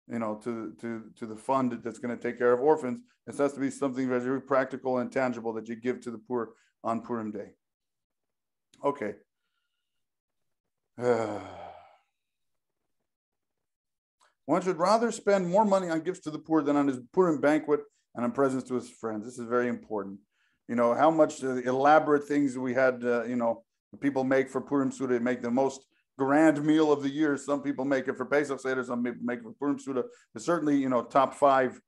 you know to to to the fund that's going to take care of orphans. It has to be something very practical and tangible that you give to the poor on Purim Day. Okay. One should rather spend more money on gifts to the poor than on his Purim banquet and on presents to his friends. This is very important. You know, how much uh, elaborate things we had, uh, you know, people make for Purim Suda, make the most grand meal of the year. Some people make it for Pesach Seder, some people make it for Purim Suda. But certainly, you know, top five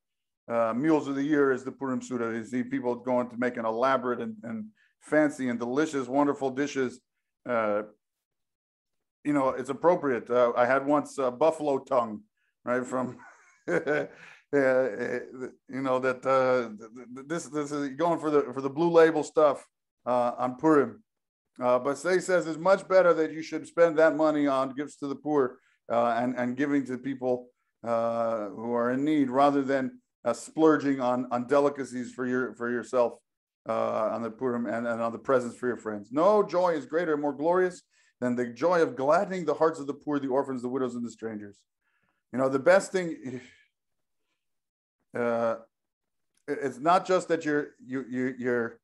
uh, meals of the year is the Purim Suda. You see people going to make an elaborate and, and fancy and delicious, wonderful dishes. Uh, you know, it's appropriate. Uh, I had once buffalo tongue right? From yeah, you know that uh, this this is going for the for the blue label stuff uh, on Purim. Uh, but Say says it's much better that you should spend that money on gifts to the poor uh, and and giving to people uh, who are in need rather than uh, splurging on on delicacies for your for yourself on the Purim and, and on the presents for your friends. No joy is greater and more glorious than the joy of gladdening the hearts of the poor, the orphans, the widows, and the strangers. You know, the best thing, uh, it's not just that you're you you you're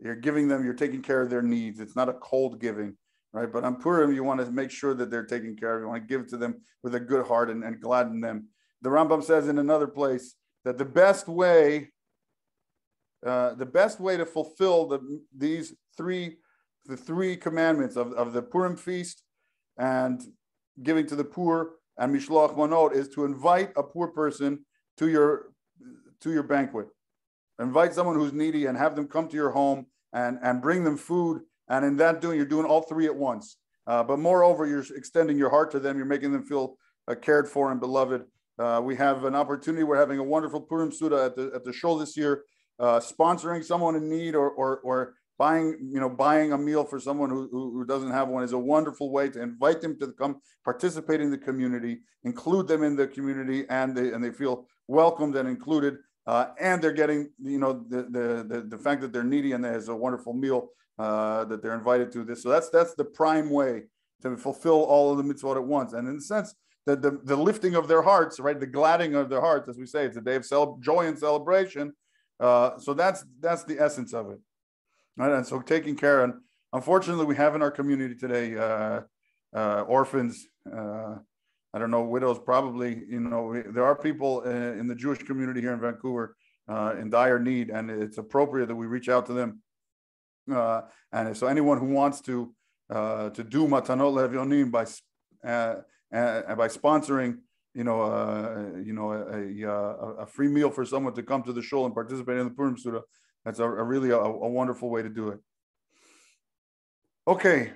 you're giving them, you're taking care of their needs. It's not a cold giving, right? But on Purim, you want to make sure that they're taken care of. You want to give to them with a good heart and, and gladden them. The Rambam says in another place that the best way, uh, the best way to fulfill the, these three, the three commandments of, of the Purim feast and giving to the poor and mishloach manot is to invite a poor person to your to your banquet. Invite someone who's needy and have them come to your home and and bring them food. And in that doing, you're doing all three at once. Uh, but moreover, you're extending your heart to them. You're making them feel uh, cared for and beloved. Uh, we have an opportunity. We're having a wonderful Purim Suda at the at the show this year, uh, sponsoring someone in need or or or buying you know buying a meal for someone who, who, who, doesn't have one is a wonderful way to invite them to come participate in the community include them in the community and they and they feel welcomed and included uh, and they're getting, you know, the, the, the, the, fact that they're needy and there's a wonderful meal uh, that they're invited to this. So that's, that's the prime way to fulfill all of the mitzvot at once. And in the sense that the, the lifting of their hearts, right, the gladding of their hearts, as we say, it's a day of cel- joy and celebration. Uh, so that's, that's the essence of it. Right? And so taking care, and unfortunately we have in our community today, uh, uh, orphans, uh, I don't know, widows probably, you know, there are people in, in the Jewish community here in Vancouver uh, in dire need, and it's appropriate that we reach out to them. Uh, and so anyone who wants to uh, to do Matanot Levionim by uh, uh, by sponsoring, you know, uh, you know, a, a, a, free meal for someone to come to the shul and participate in the Purim Suda, that's a, a really a, a, wonderful way to do it. Okay,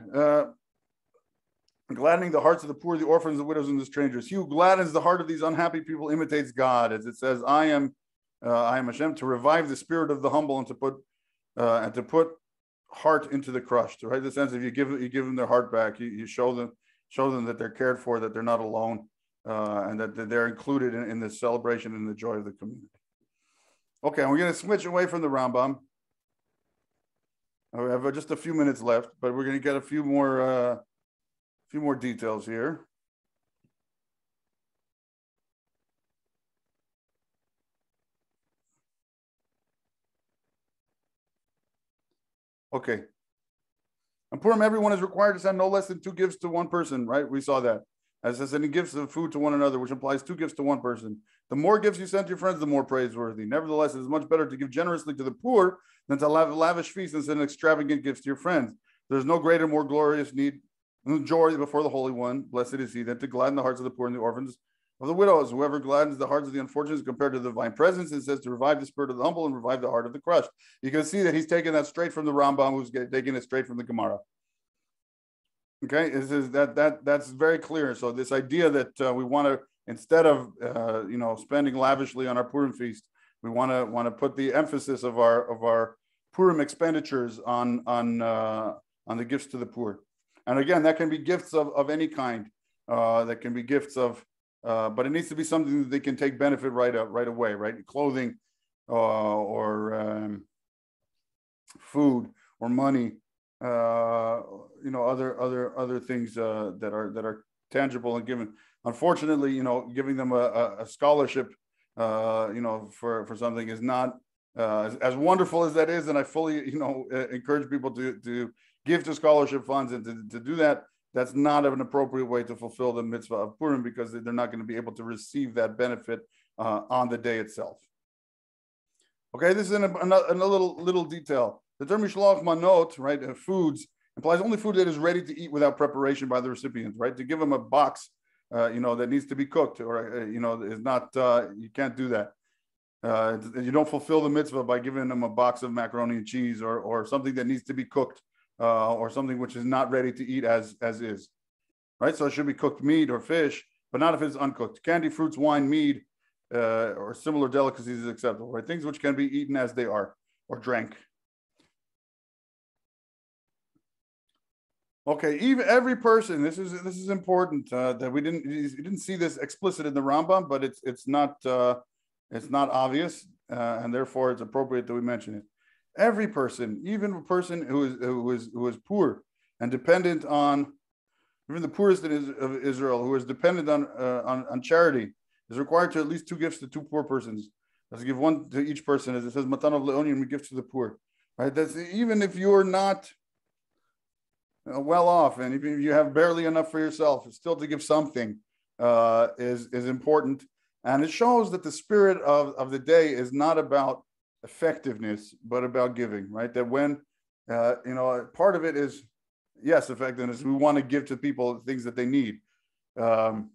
gladdening the hearts of the poor, the orphans, the widows, and the strangers. He who gladdens the heart of these unhappy people imitates God, as it says, "I am, uh, I am Hashem," to revive the spirit of the humble and to put uh, and to put heart into the crushed. Right, the sense if you give you give them their heart back, you, you show them show them that they're cared for, that they're not alone, uh, and that, they're included in, in the celebration and the joy of the community. Okay, we're going to switch away from the Rambam. We have just a few minutes left, but we're going to get a few more uh, a few more details here. Okay. On Purim, everyone is required to send no less than two gifts to one person, right? We saw that. As says, any gifts of food to one another, which implies two gifts to one person. The more gifts you send to your friends, the more praiseworthy. Nevertheless, it is much better to give generously to the poor than to lavish feasts and send extravagant gifts to your friends. There's no greater, more glorious need joy before the Holy One. Blessed is he that to gladden the hearts of the poor and the orphans of the widows. Whoever gladdens the hearts of the unfortunate compared to the divine presence, it says to revive the spirit of the humble and revive the heart of the crushed. You can see that he's taking that straight from the Rambam, who's taking it straight from the Gemara. Okay, this is that that that's very clear. So this idea that uh, we want to instead of uh, you know spending lavishly on our Purim feast, we want to want to put the emphasis of our of our Purim expenditures on on uh, on the gifts to the poor. And again, that can be gifts of, of any kind. Uh, that can be gifts of, uh, but it needs to be something that they can take benefit right up, right away, right? Clothing uh, or um, food or money, uh, you know, other other other things uh, that are that are tangible and given. Unfortunately, you know, giving them a, a scholarship, uh, you know, for for something is not as, as wonderful as that is, and I fully, you know, encourage people to to give to scholarship funds and to, to do that, that's not an appropriate way to fulfill the mitzvah of Purim because they're not going to be able to receive that benefit uh, on the day itself. Okay, this is in a, in a, in a little little detail. The term mishloach manot, right, uh, foods implies only food that is ready to eat without preparation by the recipient, right? To give them a box, uh, you know, that needs to be cooked, or uh, you know, is not uh, you can't do that. Uh, you don't fulfill the mitzvah by giving them a box of macaroni and cheese or or something that needs to be cooked uh, or something which is not ready to eat as as is, right? So it should be cooked meat or fish, but not if it's uncooked. Candy, fruits, wine, mead, uh, or similar delicacies is acceptable, right? Things which can be eaten as they are or drank. Okay, even every person. This is this is important uh, that we didn't we didn't see this explicit in the Rambam, but it's it's not uh, it's not obvious, uh, and therefore it's appropriate that we mention it. Every person, even a person who is who is who is poor and dependent on, even the poorest of Israel, who is dependent on uh, on, on charity, is required to at least two gifts to two poor persons. Let's give one to each person, as it says, "Matanot Levionim," we give to the poor. Right? That's even if you're not uh, well off, and even if you have barely enough for yourself, still to give something uh, is is important, and it shows that the spirit of of the day is not about effectiveness, but about giving, right? That when, uh, you know, part of it is, yes, effectiveness. We want to give to people things that they need. Um,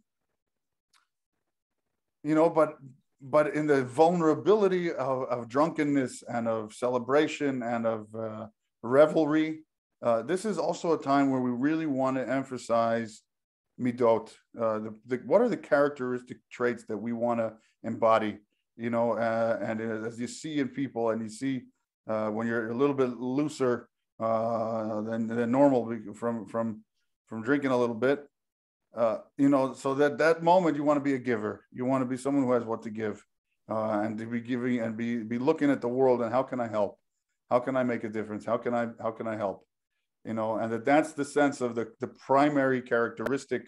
you know, but but in the vulnerability of, of drunkenness and of celebration and of uh, revelry, uh, this is also a time where we really want to emphasize midot. Uh, the, the, what are the characteristic traits that we want to embody you know, uh, and as you see in people, and you see uh, when you're a little bit looser uh, than, than normal from from from drinking a little bit, uh, you know, so that that moment you want to be a giver, you want to be someone who has what to give, uh, and to be giving and be be looking at the world and how can I help? How can I make a difference? How can I how can I help? You know, and that that's the sense of the the primary characteristic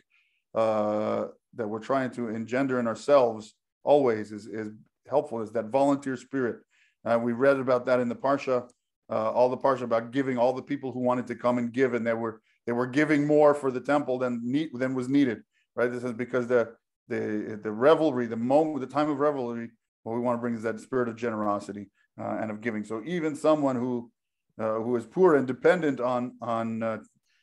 uh, that we're trying to engender in ourselves always is is helpful is that volunteer spirit. Uh, we read about that in the parsha, uh, all the parsha about giving all the people who wanted to come and give, and they were they were giving more for the temple than need, than was needed. Right, this is because the the the revelry, the moment, the time of revelry, what we want to bring is that spirit of generosity uh, and of giving. So even someone who uh, who is poor and dependent on on uh,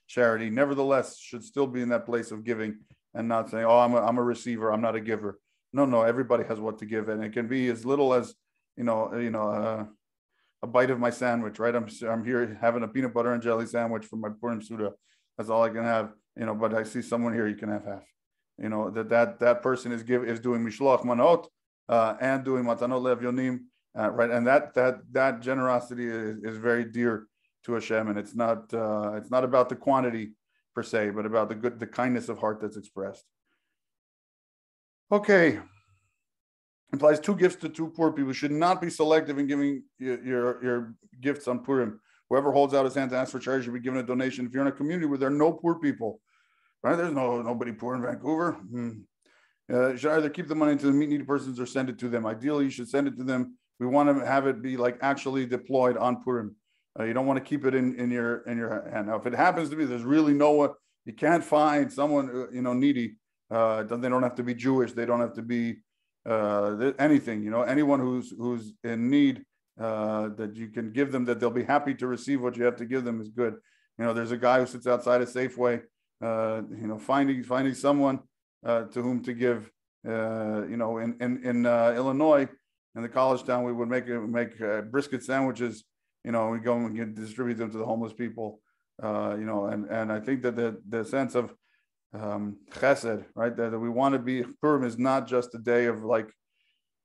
charity, nevertheless, should still be in that place of giving and not saying, "Oh, I'm a, I'm a receiver, I'm not a giver." No, no, everybody has what to give, and it can be as little as you know, you know, uh, a bite of my sandwich, right? I'm I'm here having a peanut butter and jelly sandwich for my Purim Suda. That's all I can have, you know. But I see someone here, you can have half. You know that that that person is give is doing mishloach manot uh, and doing matanot levyonim, uh, right? And that that that generosity is, is very dear to Hashem, and it's not uh, it's not about the quantity per se, but about the good the kindness of heart that's expressed. Okay, implies two gifts to two poor people. Should not be selective in giving your, your, your gifts on Purim. Whoever holds out his hand to ask for charity should be given a donation. If you're in a community where there are no poor people, right? There's no nobody poor in Vancouver. Hmm. Uh, you should either keep the money to the needy persons or send it to them. Ideally, you should send it to them. We want to have it be like actually deployed on Purim. Uh, you don't want to keep it in, in your in your hand. Now, if it happens to be there's really no one, you can't find someone uh, you know needy. Uh, they don't have to be Jewish. They don't have to be uh, anything. You know, anyone who's who's in need uh, that you can give them that they'll be happy to receive what you have to give them is good. You know, there's a guy who sits outside a Safeway. Uh, you know, finding finding someone uh, to whom to give. Uh, you know, in in in Illinois, in the college town, we would make make brisket sandwiches. You know, we go and distribute them to the homeless people. you know, and and I think that the the sense of um, chesed, right? That, that we want to be Purim is not just a day of like,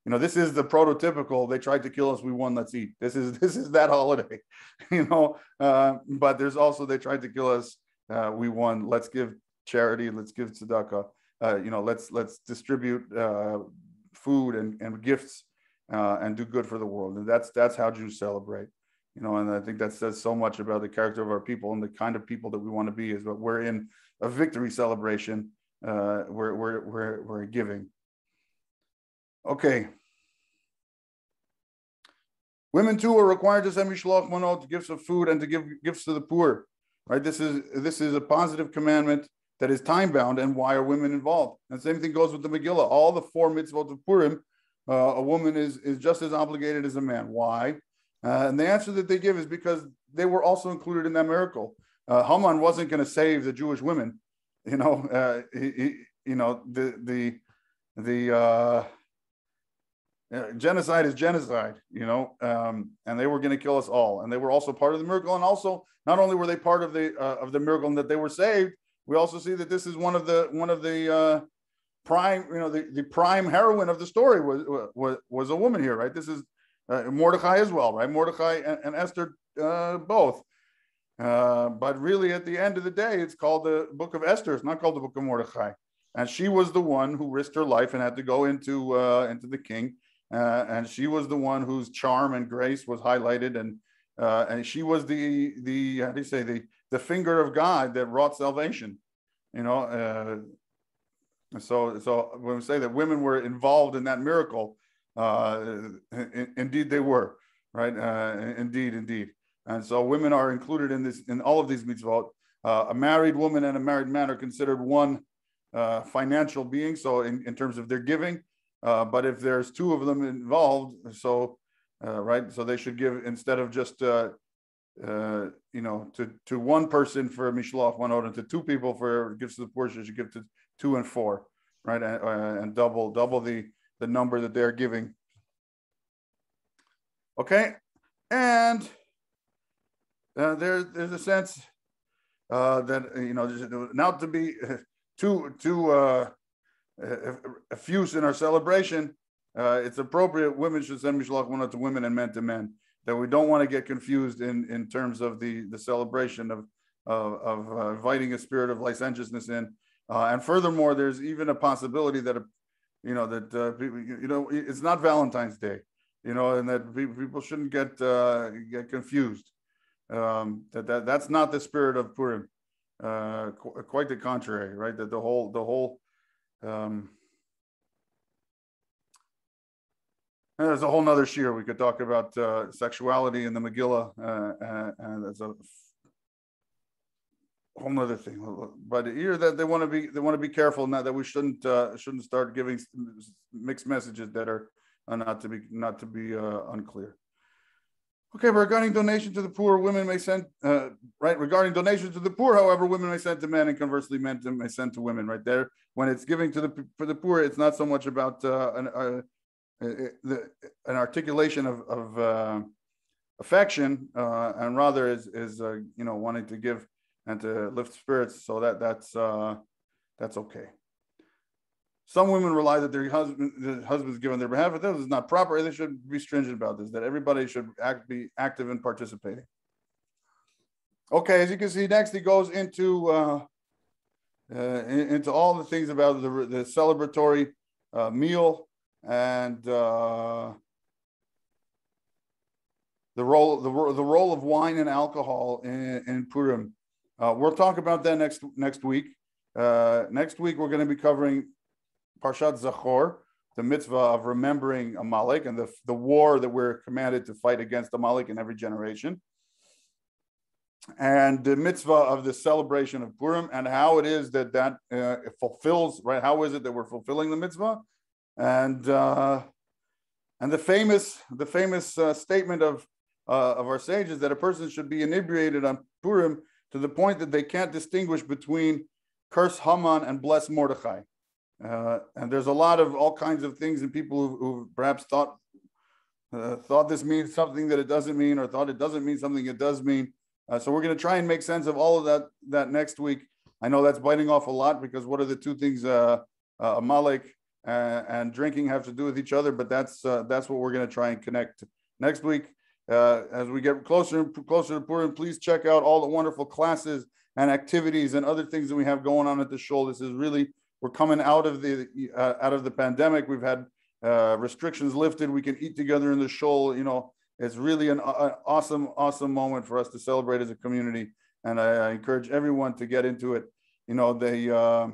you know, this is the prototypical. They tried to kill us. We won. Let's eat. This is this is that holiday, you know. Uh, but there's also they tried to kill us. Uh, we won. Let's give charity. Let's give tzedakah. Uh, you know, let's let's distribute uh, food and, and gifts uh, and do good for the world. And that's that's how Jews celebrate. You know, and I think that says so much about the character of our people and the kind of people that we want to be. Is what we're in a victory celebration. Uh, we're, we're, we're, we're giving. Okay. Women too are required to send mishloach manot, gifts of food, and to give gifts to the poor. Right. This is this is a positive commandment that is time bound. And why are women involved? And same thing goes with the Megillah. All the four mitzvot of Purim, uh, a woman is is just as obligated as a man. Why? Uh, and the answer that they give is because they were also included in that miracle uh, Haman wasn't going to save the Jewish women. You know, uh, he, he, you know the the the uh, uh genocide is genocide. You know, um, and they were going to kill us all, and they were also part of the miracle. And also, not only were they part of the uh, of the miracle and that they were saved, we also see that this is one of the one of the uh, prime, you know, the, the prime heroine of the story was was was a woman here, right? This is Mordecai as well, right? Mordecai and, and Esther both. Uh, but really, at the end of the day, it's called the Book of Esther. It's not called the Book of Mordechai. And she was the one who risked her life and had to go into uh, into the king. Uh, and she was the one whose charm and grace was highlighted. And uh, and she was the the how do you say the the finger of God that wrought salvation. You know. Uh, so so when we say that women were involved in that miracle, in, indeed they were. Right. indeed, indeed. And so women are included in this in all of these mitzvot. Uh, a married woman and a married man are considered one uh, financial being, so in, in terms of their giving. Uh, but if there's two of them involved, so uh, right, so they should give instead of just uh, uh, you know to to one person for mishloach one order to two people for gifts to the poor, should give to two and four, right, and, and double double the the number that they're giving. Okay, and uh, there, there's a sense uh, that you know not to be too too uh, effuse in our celebration. Uh, it's appropriate. Women should send mishloach manot to women and men to men. That we don't want to get confused in in terms of the the celebration of of, of uh, inviting a spirit of licentiousness in. Uh, and furthermore, there's even a possibility that a you know that uh, people, you know it's not Valentine's Day, you know, and that people shouldn't get uh, get confused. Um, that, that that's not the spirit of Purim. Uh, qu- quite the contrary, right? That the whole the whole um, there's a whole nother shiur we could talk about uh, sexuality in the Megillah, uh, uh and there's a whole nother thing. But here that they want to be they want to be careful now that we shouldn't uh, shouldn't start giving mixed messages that are not to be not to be uh, unclear. Okay, regarding donation to the poor, women may send uh, right. Regarding donation to the poor, however, women may send to men, and conversely, men may send to women. Right there, when it's giving to the for the poor, it's not so much about uh, an, uh, the, an articulation of, of uh, affection, uh, and rather is is uh, you know wanting to give and to lift spirits. So that that's that's okay. Some women rely that their husband, the husbands give on their behalf, but this is not proper. They should be stringent about this. That everybody should act, be active and participating. Okay, as you can see, next he goes into uh, uh, into all the things about the, the celebratory uh, meal and uh, the role the, the role of wine and alcohol in, in Purim. Uh, we'll talk about that next next week. Uh, next week we're going to be covering Parshat Zachor, the mitzvah of remembering Amalek and the, the war that we're commanded to fight against Amalek in every generation. And the mitzvah of the celebration of Purim and how it is that that uh, fulfills, right? How is it that we're fulfilling the mitzvah? And uh, and the famous the famous uh, statement of uh, of our sages that a person should be inebriated on Purim to the point that they can't distinguish between curse Haman and bless Mordechai. Uh, and there's a lot of all kinds of things and people who, who perhaps thought uh, thought this means something that it doesn't mean, or thought it doesn't mean something it does mean. Uh, so we're going to try and make sense of all of that that next week. I know that's biting off a lot because what are the two things uh, uh, Amalek and, and drinking have to do with each other? But that's uh, that's what we're going to try and connect next week. Uh, as we get closer and closer to Purim, please check out all the wonderful classes and activities and other things that we have going on at the shul. This is really we're coming out of the uh, out of the pandemic. We've had uh, restrictions lifted. We can eat together in the shul. You know, it's really an, an, awesome, awesome moment for us to celebrate as a community. And I, I encourage everyone to get into it. You know, they uh,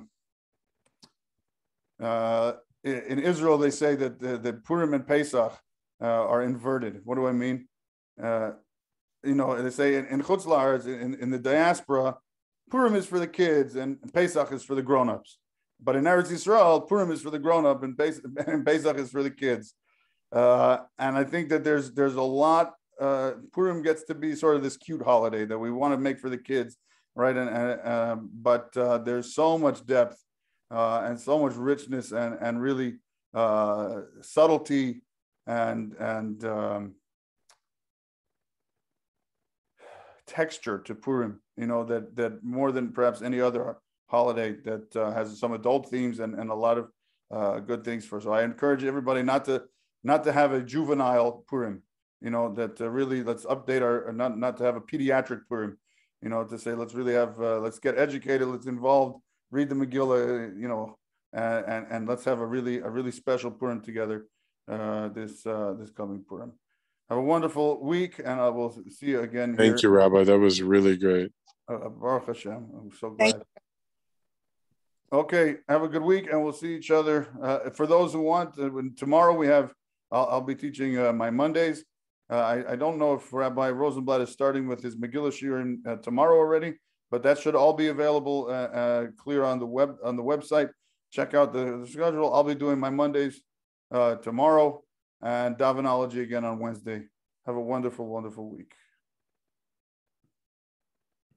uh, in Israel they say that the, the Purim and Pesach uh, are inverted. What do I mean? Uh, you know, they say in, in Chutz in, in the diaspora, Purim is for the kids and Pesach is for the grown-ups. But in Eretz Yisrael, Purim is for the grown-up and, Pes- and is for the kids. Uh, and I think that there's there's a lot. Uh, Purim gets to be sort of this cute holiday that we want to make for the kids, right? And, and uh, but there's so much depth uh, and so much richness and and really uh, subtlety and and um, texture to Purim. You know that that more than perhaps any other holiday that uh, has some adult themes and, and a lot of uh, good things for. So I encourage everybody not to not to have a juvenile Purim. You know that uh, really let's update our not not to have a pediatric Purim. You know to say let's really have uh, let's get educated, let's involved, read the Megillah. You know and and, and let's have a really a really special Purim together uh, this uh, this coming Purim. Have a wonderful week, and I will see you again. Thank here. you, Rabbi. That was really great. Uh, Baruch Hashem. I'm so glad. Okay, have a good week, and we'll see each other. Uh, for those who want, uh, tomorrow we have. I'll, I'll be teaching uh, my Mondays. Uh, I, I, don't know if Rabbi Rosenblatt is starting with his Megillah Shiur uh, tomorrow already, but that should all be available uh, clear on the web on the website. Check out the, the schedule. I'll be doing my Mondays tomorrow and Davenology again on Wednesday. Have a wonderful, wonderful week.